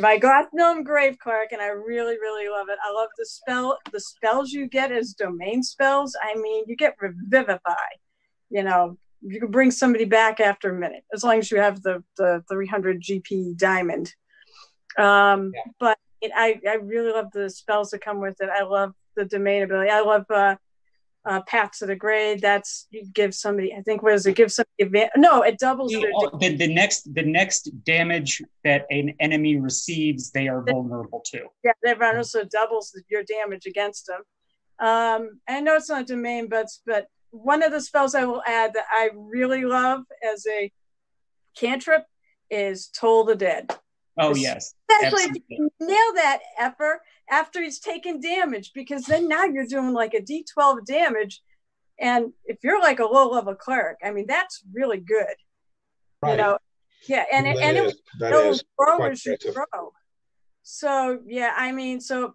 my goth gnome grave clerk and i really really love it i love the spell the spells you get as domain spells i mean you get revivify you know you can bring somebody back after a minute as long as you have the the 300 gp diamond um Yeah. but it, i i really love the spells that come with it i love the domain ability i love uh uh, path to the grave. That's you give somebody. I think what is it? Give somebody advan- No, it doubles. Oh, the, the next the next damage that an enemy receives, they are vulnerable to. Yeah, that also doubles your damage against them. Um, I know it's not domain, but but one of the spells I will add that I really love as a cantrip is Toll the Dead. Oh yes, Especially if you nail that effort after he's taken damage, because then now you're doing like a D12 damage. And if you're like a low level cleric, I mean, that's really good. Right. You know, yeah. And, it, That and it is- that no is grow quite as you impressive. grow. So yeah, I mean, so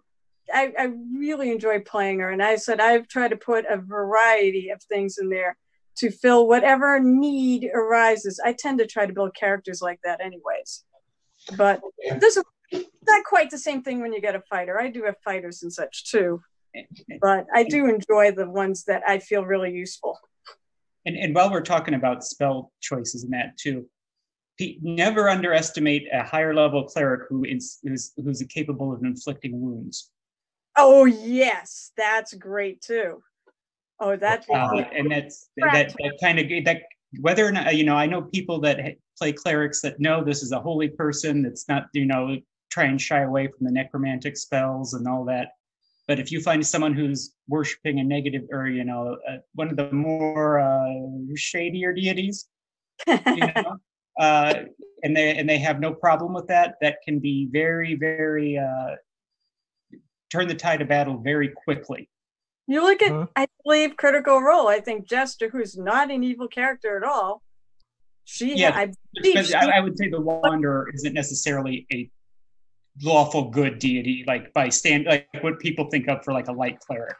I, I really enjoy playing her, and I said I've tried to put a variety of things in there to fill whatever need arises. I tend to try to build characters like that, anyways. But this is not quite the same thing when you get a fighter. I do have fighters and such too, but I do enjoy the ones that I feel really useful. And, and while we're talking about spell choices and that too, never underestimate a higher level cleric who is who's, who's capable of inflicting wounds. Oh yes, that's great too. Oh, that's and that's that, that kind of that whether or not you know I know people that play clerics that know this is a holy person that's not you know try and shy away from the necromantic spells and all that. But if you find someone who's worshiping a negative or you know uh, one of the more uh, shadier deities, you [laughs] know, uh, and they and they have no problem with that, that can be very very uh, turn the tide of battle very quickly. You look at, Huh? I believe, Critical Role. I think Jester, who's not an evil character at all, she, Yeah, I believe, she, I, I would say the wanderer isn't necessarily a lawful good deity, like by stand, like what people think of for like a light cleric.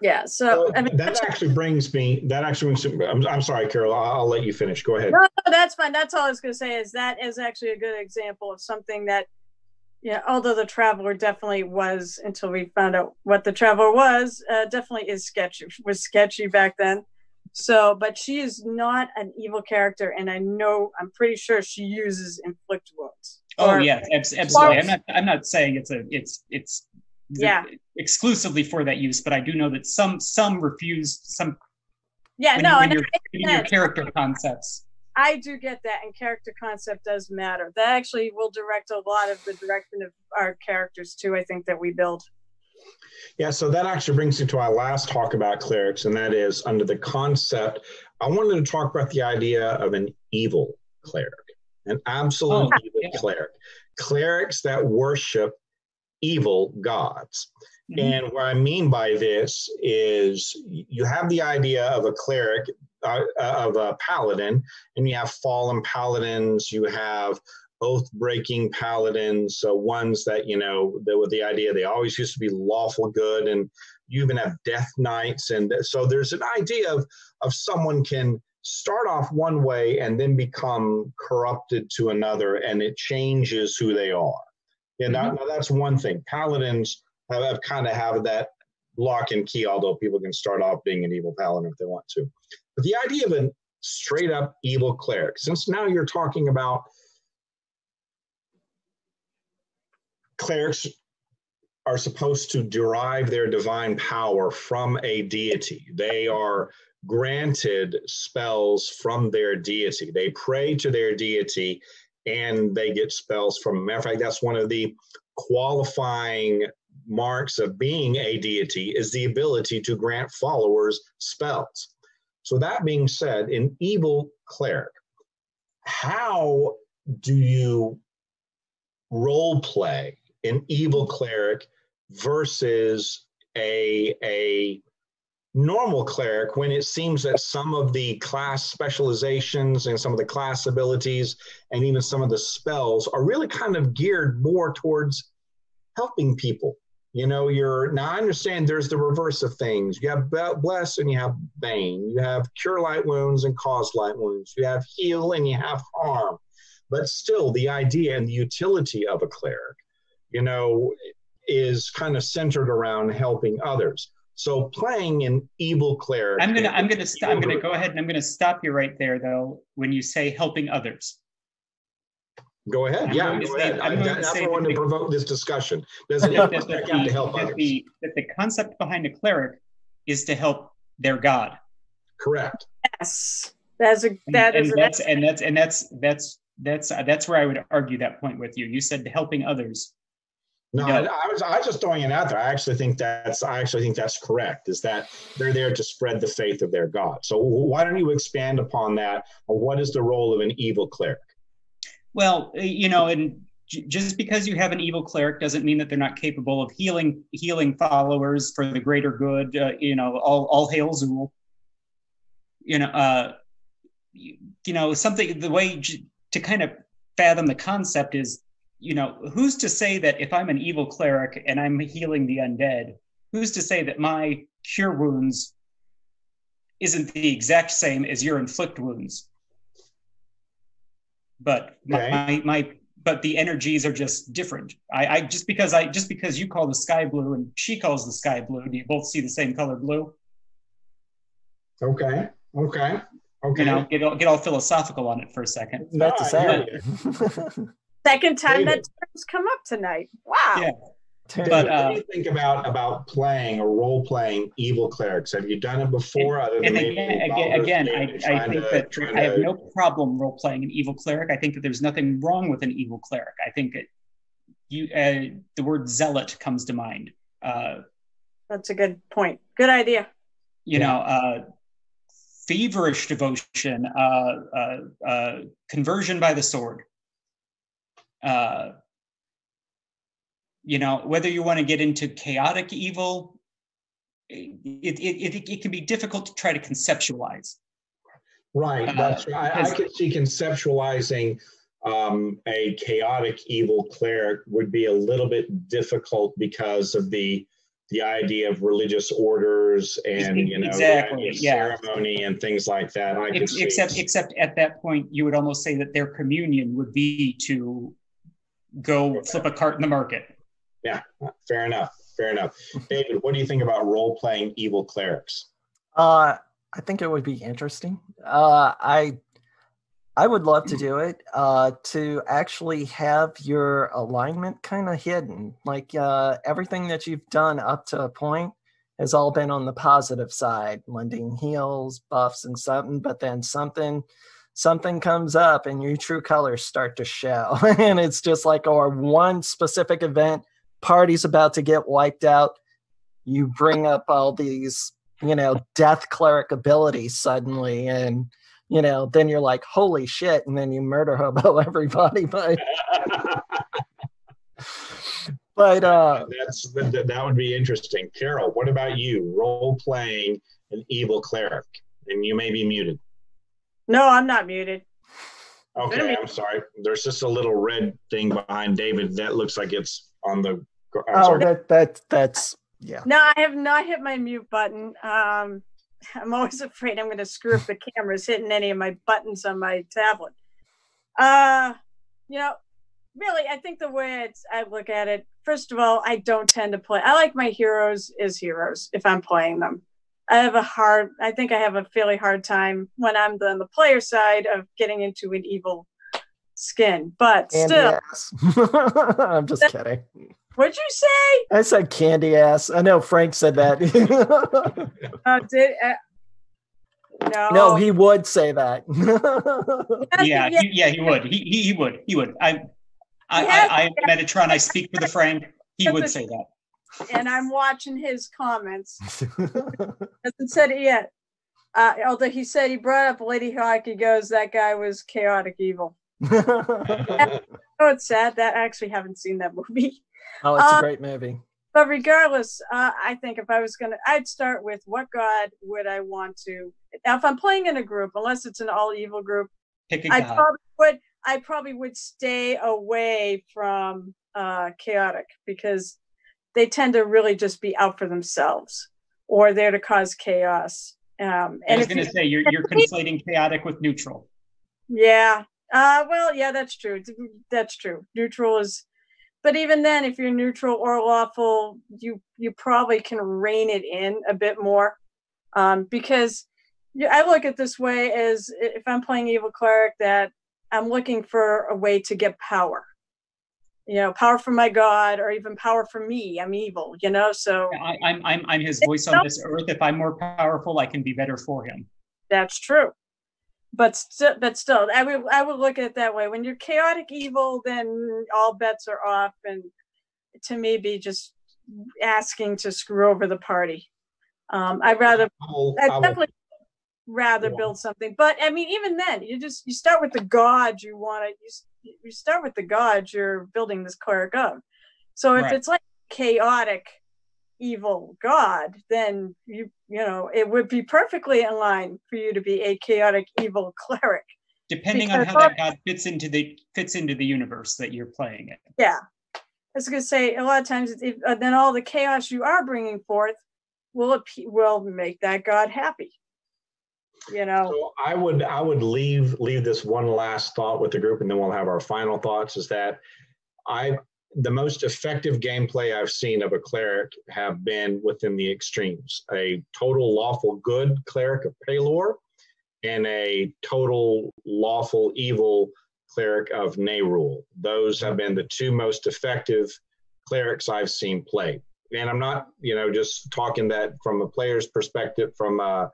yeah. So Well, I mean, that uh, actually brings me. That actually brings. Me, I'm, I'm sorry, Carol. I'll, I'll let you finish. Go ahead. no, no, that's fine. That's all I was going to say. Is that is actually a good example of something that, yeah. Although the Traveler definitely was until we found out what the Traveler was, uh, definitely is sketchy. Was sketchy back then. So, but she is not an evil character, and I know I'm pretty sure she uses inflict wounds. Oh yeah, abs- absolutely. I'm not. I'm not saying it's a. It's it's Yeah. exclusively for that use, but I do know that some some refuse some Yeah, when, no, when and you're getting your character concepts. I do get that, and character concept does matter. That actually will direct a lot of the direction of our characters too. I think that we build. Yeah, so that actually brings me to our last talk about clerics, and that is under the concept. I wanted to talk about the idea of an evil cleric, an absolute Oh, evil yeah. cleric, clerics that worship evil gods. Mhm. And what I mean by this is you have the idea of a cleric, uh, of a paladin, and you have fallen paladins, you have oath breaking paladins, so ones that, you know, there with the idea they always used to be lawful good, and you even have death knights. And so there's an idea of, of someone can start off one way and then become corrupted to another, and it changes who they are. Yeah, now, now that's one thing. Paladins have, have kind of have that lock and key, although people can start off being an evil paladin if they want to. But the idea of a straight up evil cleric, since now you're talking about clerics are supposed to derive their divine power from a deity. They are granted spells from their deity. They pray to their deity and they get spells from. Matter of fact, that's one of the qualifying marks of being a deity is the ability to grant followers spells. So that being said, an evil cleric, how do you role play an evil cleric versus a a normal cleric when it seems that some of the class specializations and some of the class abilities and even some of the spells are really kind of geared more towards helping people. You know, you're now I understand there's the reverse of things. You have bless and you have bane. You have cure light wounds and cause light wounds. You have heal and you have harm. But still, the idea and the utility of a cleric, you know, is kind of centered around helping others. So playing an evil cleric. I'm gonna I'm gonna st- I'm gonna go ahead and I'm gonna stop you right there though when you say helping others. Go ahead. I'm yeah, go say, ahead. I, that's what I want to provoke this discussion. Doesn't that, that, that, the, to help that the, that the concept behind a cleric is to help their god. Correct. Yes, that's a that and, is and that's and that's and that's that's that's uh, that's where I would argue that point with you. You said helping others. No, I, I, was I was just throwing it out there. I actually think that's I actually think that's correct. Is that they're there to spread the faith of their God. So why don't you expand upon that? Or what is the role of an evil cleric? Well, uh, you know, and just because you have an evil cleric doesn't mean that they're not capable of healing healing followers for the greater good. Uh, you know, all all hail Zool. You know, uh, you, you know something. The way j- to kind of fathom the concept is, you know, who's to say that if I'm an evil cleric and I'm healing the undead, who's to say that my cure wounds isn't the exact same as your inflict wounds? But okay. my, my but the energies are just different. I, I just because I just because you call the sky blue and she calls the sky blue, do you both see the same color blue? Okay. Okay. Okay. You know, get all, get all philosophical on it for a second. That's a [laughs] Second time that term's come up tonight. Wow. Yeah. But uh, what do uh, you think about about playing or role playing evil clerics? Have you done it before? And, other than and again, again, again I, I think to, that I have no problem role playing an evil cleric. I think that there's nothing wrong with an evil cleric. I think it, you uh, the word zealot comes to mind. Uh, That's a good point. Good idea. You yeah. know, uh, feverish devotion, uh, uh, conversion by the sword you know whether you want to get into chaotic evil it, it, it, it can be difficult to try to conceptualize right uh, that's right I, I could see conceptualizing um, a chaotic evil cleric would be a little bit difficult because of the the idea of religious orders and you know exactly, yeah. ceremony and things like that. I Ex- except except at that point, you would almost say that their communion would be to go flip a cart in the market. Yeah, fair enough. Fair enough. David, what do you think about role playing evil clerics? Uh, I think it would be interesting. Uh, I I would love to do it. Uh, to actually have your alignment kind of hidden, like uh, everything that you've done up to a point has all been on the positive side, lending heals, buffs, and something. But then something something comes up and your true colors start to show, [laughs] and it's just like or one specific event party's about to get wiped out you bring up all these you know death cleric abilities suddenly and you know then you're like holy shit and then you murder hobo [laughs] everybody but [laughs] but uh that's that would be interesting. Carol what about you? Role playing an evil cleric and you may be muted. No i'm not muted. Okay i'm sorry. There's just a little red thing behind david. That looks like it's on the I'm oh, sorry. that that that's yeah. No, I have not hit my mute button. Um, [laughs] I'm always afraid I'm going to screw up the cameras hitting any of my buttons on my tablet. Uh, you know, really, I think the way it's, I look at it, first of all, I don't tend to play. I like my heroes as heroes if I'm playing them. I have a hard, I think I have a fairly hard time when I'm on the player side of getting into an evil skin. But and still, [laughs] I'm just kidding. What'd you say? I said candy ass. I know Frank said that. [laughs] uh, did uh, no? No, he would say that. [laughs] yeah, he, yeah, he would. He, he, he would. He would. I, I, I, I, Metatron. I speak for the Frank. He would say that. And I'm watching his comments. [laughs] Hasn't said it yet. Uh, although he said he brought up Ladyhawke, he goes, "That guy was chaotic evil." oh, it's sad that I actually haven't seen that movie. Oh, it's um, a great movie. But regardless, uh, I think if I was gonna, I'd start with what god would I want to? Now, if I'm playing in a group, unless it's an all evil group, Pick a I probably would. I probably would stay away from uh, chaotic because they tend to really just be out for themselves or there to cause chaos. Um, I was if going you, to say you're you're conflating chaotic with neutral. yeah, uh, well, yeah, that's true. That's true. Neutral is, but even then, if you're neutral or lawful, you you probably can rein it in a bit more, um, because I look at this way as if I'm playing evil cleric, that I'm looking for a way to get power. You know, power from my god, or even power from me. I'm evil. You know, so I, I'm I'm I'm his voice on this earth. If I'm more powerful, I can be better for him. that's true. But still, but still, I would I would look at it that way. When you're chaotic evil, then all bets are off, and to me, be just asking to screw over the party. Um, I'd rather I I'd I will- definitely rather Yeah. build something. But I mean, even then, you just you start with the god you want to. You you start with the god you're building this cleric of. So if Right. it's like chaotic evil god, then you you know it would be perfectly in line for you to be a chaotic evil [laughs] cleric. Depending on how that god fits into the fits into the universe that you're playing it. Yeah, I was gonna say a lot of times, if, uh, then all the chaos you are bringing forth will appe- will make that god happy. You know. So I would I would leave leave this one last thought with the group, and then we'll have our final thoughts. Is that I the most effective gameplay I've seen of a cleric have been within the extremes. A total lawful good cleric of Pelor, and a total lawful evil cleric of Nerull. Those have been the two most effective clerics I've seen play. And I'm not, you know, just talking that from a player's perspective, from uh,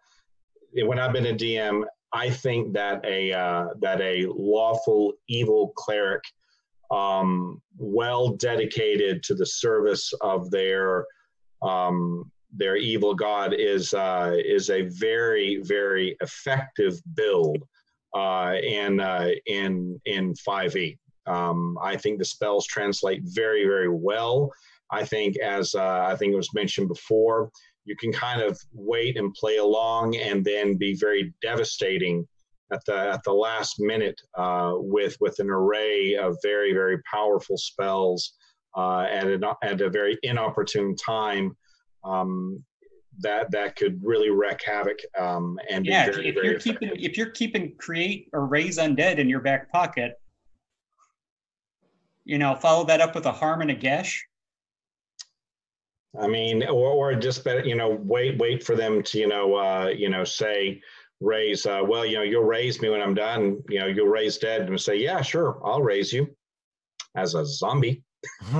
when I've been a DM, I think that a uh, that a lawful evil cleric, um, well dedicated to the service of their um, their evil god, is uh, is a very very effective build uh, in uh, in in five E. Um, I think the spells translate very very well. I think as uh, I think it was mentioned before, you can kind of wait and play along and then be very devastating at the at the last minute uh, with with an array of very very powerful spells uh, at an, at a very inopportune time um, that that could really wreak havoc um, and Yeah, if, very if you're effective. keeping if you're keeping create or raise undead in your back pocket, you know, follow that up with a harm and a geas. I mean, or, or just better, you know, wait, wait for them to, you know, uh, you know, say, raise, uh, well, you know, you'll raise me when I'm done. You know, you'll raise dead and say, yeah, sure, I'll raise you as a zombie. [laughs] I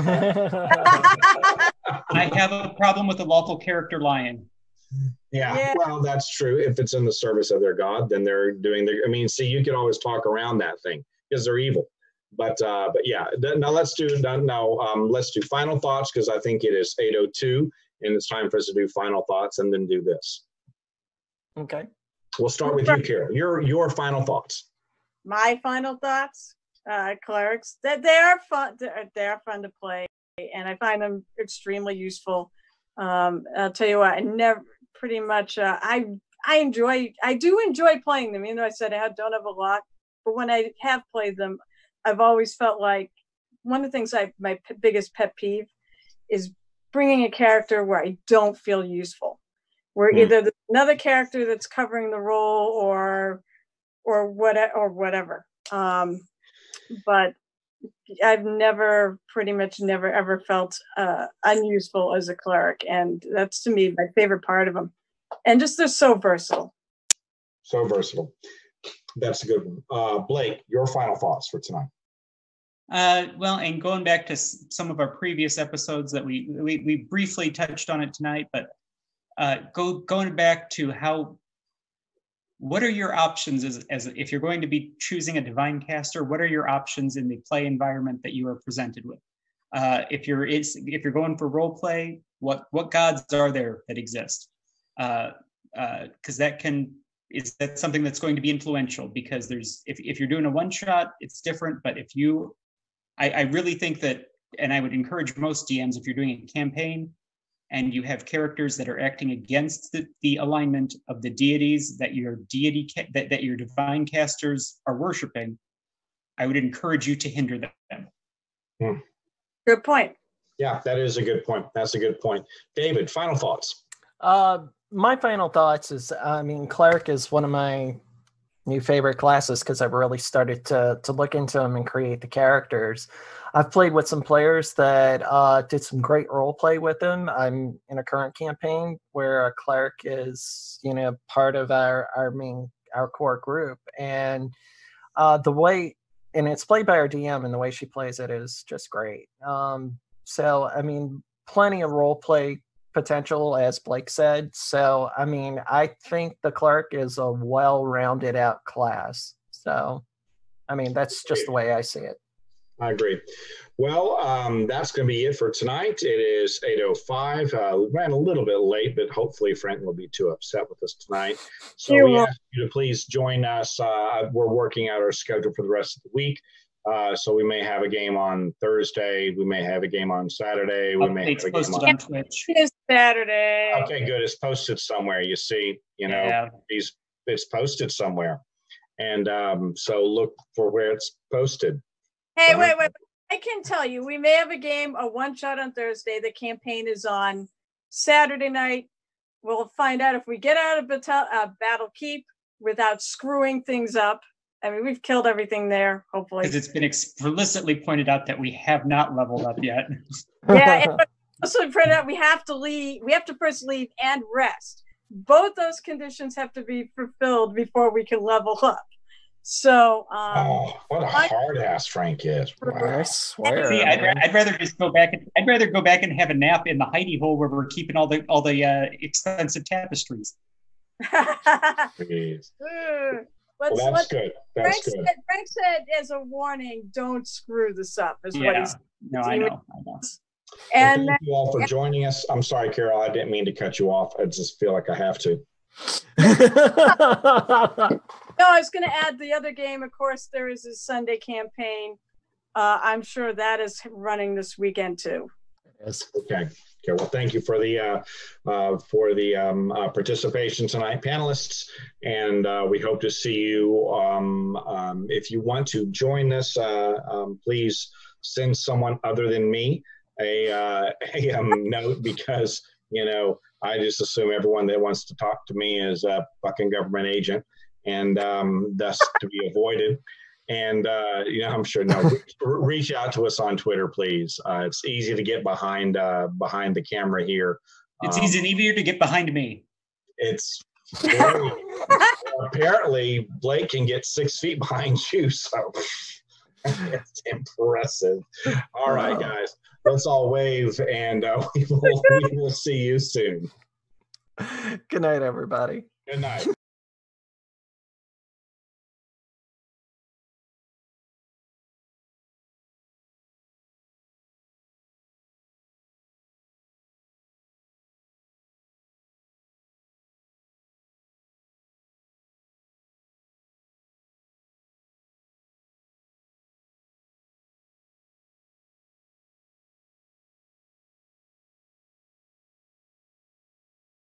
have a problem with the lawful character lion. Yeah, Yeah. well, that's true. If it's in the service of their god, then they're doing their. I mean, see, you can always talk around that thing because they're evil. But uh, but yeah, th- now let's do now. now um, let's do final thoughts because I think it is eight oh two and it's time for us to do final thoughts and then do this. okay. We'll start with you, Carol. Your your final thoughts. my final thoughts uh clerics that they are fun they're, they're fun to play and i find them extremely useful um i'll tell you what i never pretty much uh, i i enjoy i do enjoy playing them even though i said i don't have a lot but when i have played them i've always felt like one of the things i my p- biggest pet peeve is bringing a character where i don't feel useful where Hmm. either there's another character that's covering the role or or what or whatever. Um, but I've never, pretty much never, ever felt uh, unuseful as a cleric, and that's to me my favorite part of them. And just they're so versatile. So versatile. That's a good one. Uh, Blake, your final thoughts for tonight. Uh, well, and going back to some of our previous episodes that we we, we briefly touched on it tonight, but uh, go going back to how what are your options as, as if you're going to be choosing a divine caster what are your options in the play environment that you are presented with? Uh, if you're if you're going for role play what what gods are there that exist? Because uh, uh that can is that something that's going to be influential because there's if, if you're doing a one shot it's different but if you I, I really think that and i would encourage most dms if you're doing a campaign and you have characters that are acting against the, the alignment of the deities that your deity ca- that, that your divine casters are worshiping I would encourage you to hinder them. Good point. Yeah, that is a good point. That's a good point. David, final thoughts. Uh, my final thoughts is, I mean, cleric is one of my new favorite classes because I've really started to to look into them and create the characters. I've played with some players that uh, did some great role play with them. I'm in a current campaign where a cleric is, you know, part of our our main our core group, and uh, the way and it's played by our DM, and the way she plays it is just great. Um, so, I mean, plenty of role play potential, as Blake said. So, I mean, I think the clerk is a well rounded out class. So, I mean, that's just the way I see it. I agree. Well, um, that's going to be it for tonight. It is 8.05. Uh, we ran a little bit late, but hopefully Frank will be too upset with us tonight. So You're we welcome. ask you to please join us. Uh, we're working out our schedule for the rest of the week. Uh, so we may have a game on Thursday. We may have a game on Saturday. We may Updates have a game posted on. on Twitch. It is Saturday. Okay, good. It's posted somewhere. You see, you know, Yeah. these it's posted somewhere, and um, so look for where it's posted. Hey, Sorry? wait, wait. I can tell you, we may have a game, a one shot on Thursday. The campaign is on Saturday night. We'll find out if we get out of Battle, uh, Battle Keep without screwing things up. I mean, we've killed everything there, hopefully. Because it's been explicitly pointed out that we have not leveled up yet. [laughs] Yeah, and also print out we have to leave. We have to first leave and rest. Both those conditions have to be fulfilled before we can level up. So, um, oh, what a hard ass Frank is! I swear. See, I'd, ra- I'd rather just go back and I'd rather go back and have a nap in the hidey hole where we're keeping all the all the uh, expensive tapestries. [laughs] Jeez. Ugh. Well, let's, that's let's good. Frank That's said. Frank said as a warning, don't screw this up, is what Yeah, he's no, I know, I know. and well, thank you all for joining us. I'm sorry, Carol. I didn't mean to cut you off. I just feel like I have to. [laughs] no, I was gonna add the other game, of course, there is a Sunday campaign. Uh, I'm sure that is running this weekend too. Yes. Okay. Okay. Well, thank you for the uh, uh, for the um, uh, participation tonight, panelists, and uh, we hope to see you. Um, um, if you want to join us, uh, um, please send someone other than me a uh, [laughs] a um, note because you know I just assume everyone that wants to talk to me is a fucking government agent, and um, thus to be avoided. And uh, you know, I'm sure no. Reach, [laughs] reach out to us on Twitter, please. Uh, it's easy to get behind uh, behind the camera here. It's Um, easy easier to get behind me. It's very, [laughs] apparently Blake can get six feet behind you, so [laughs] it's impressive. All right, guys, let's all wave, and uh, we will we will see you soon. Good night, everybody. Good night.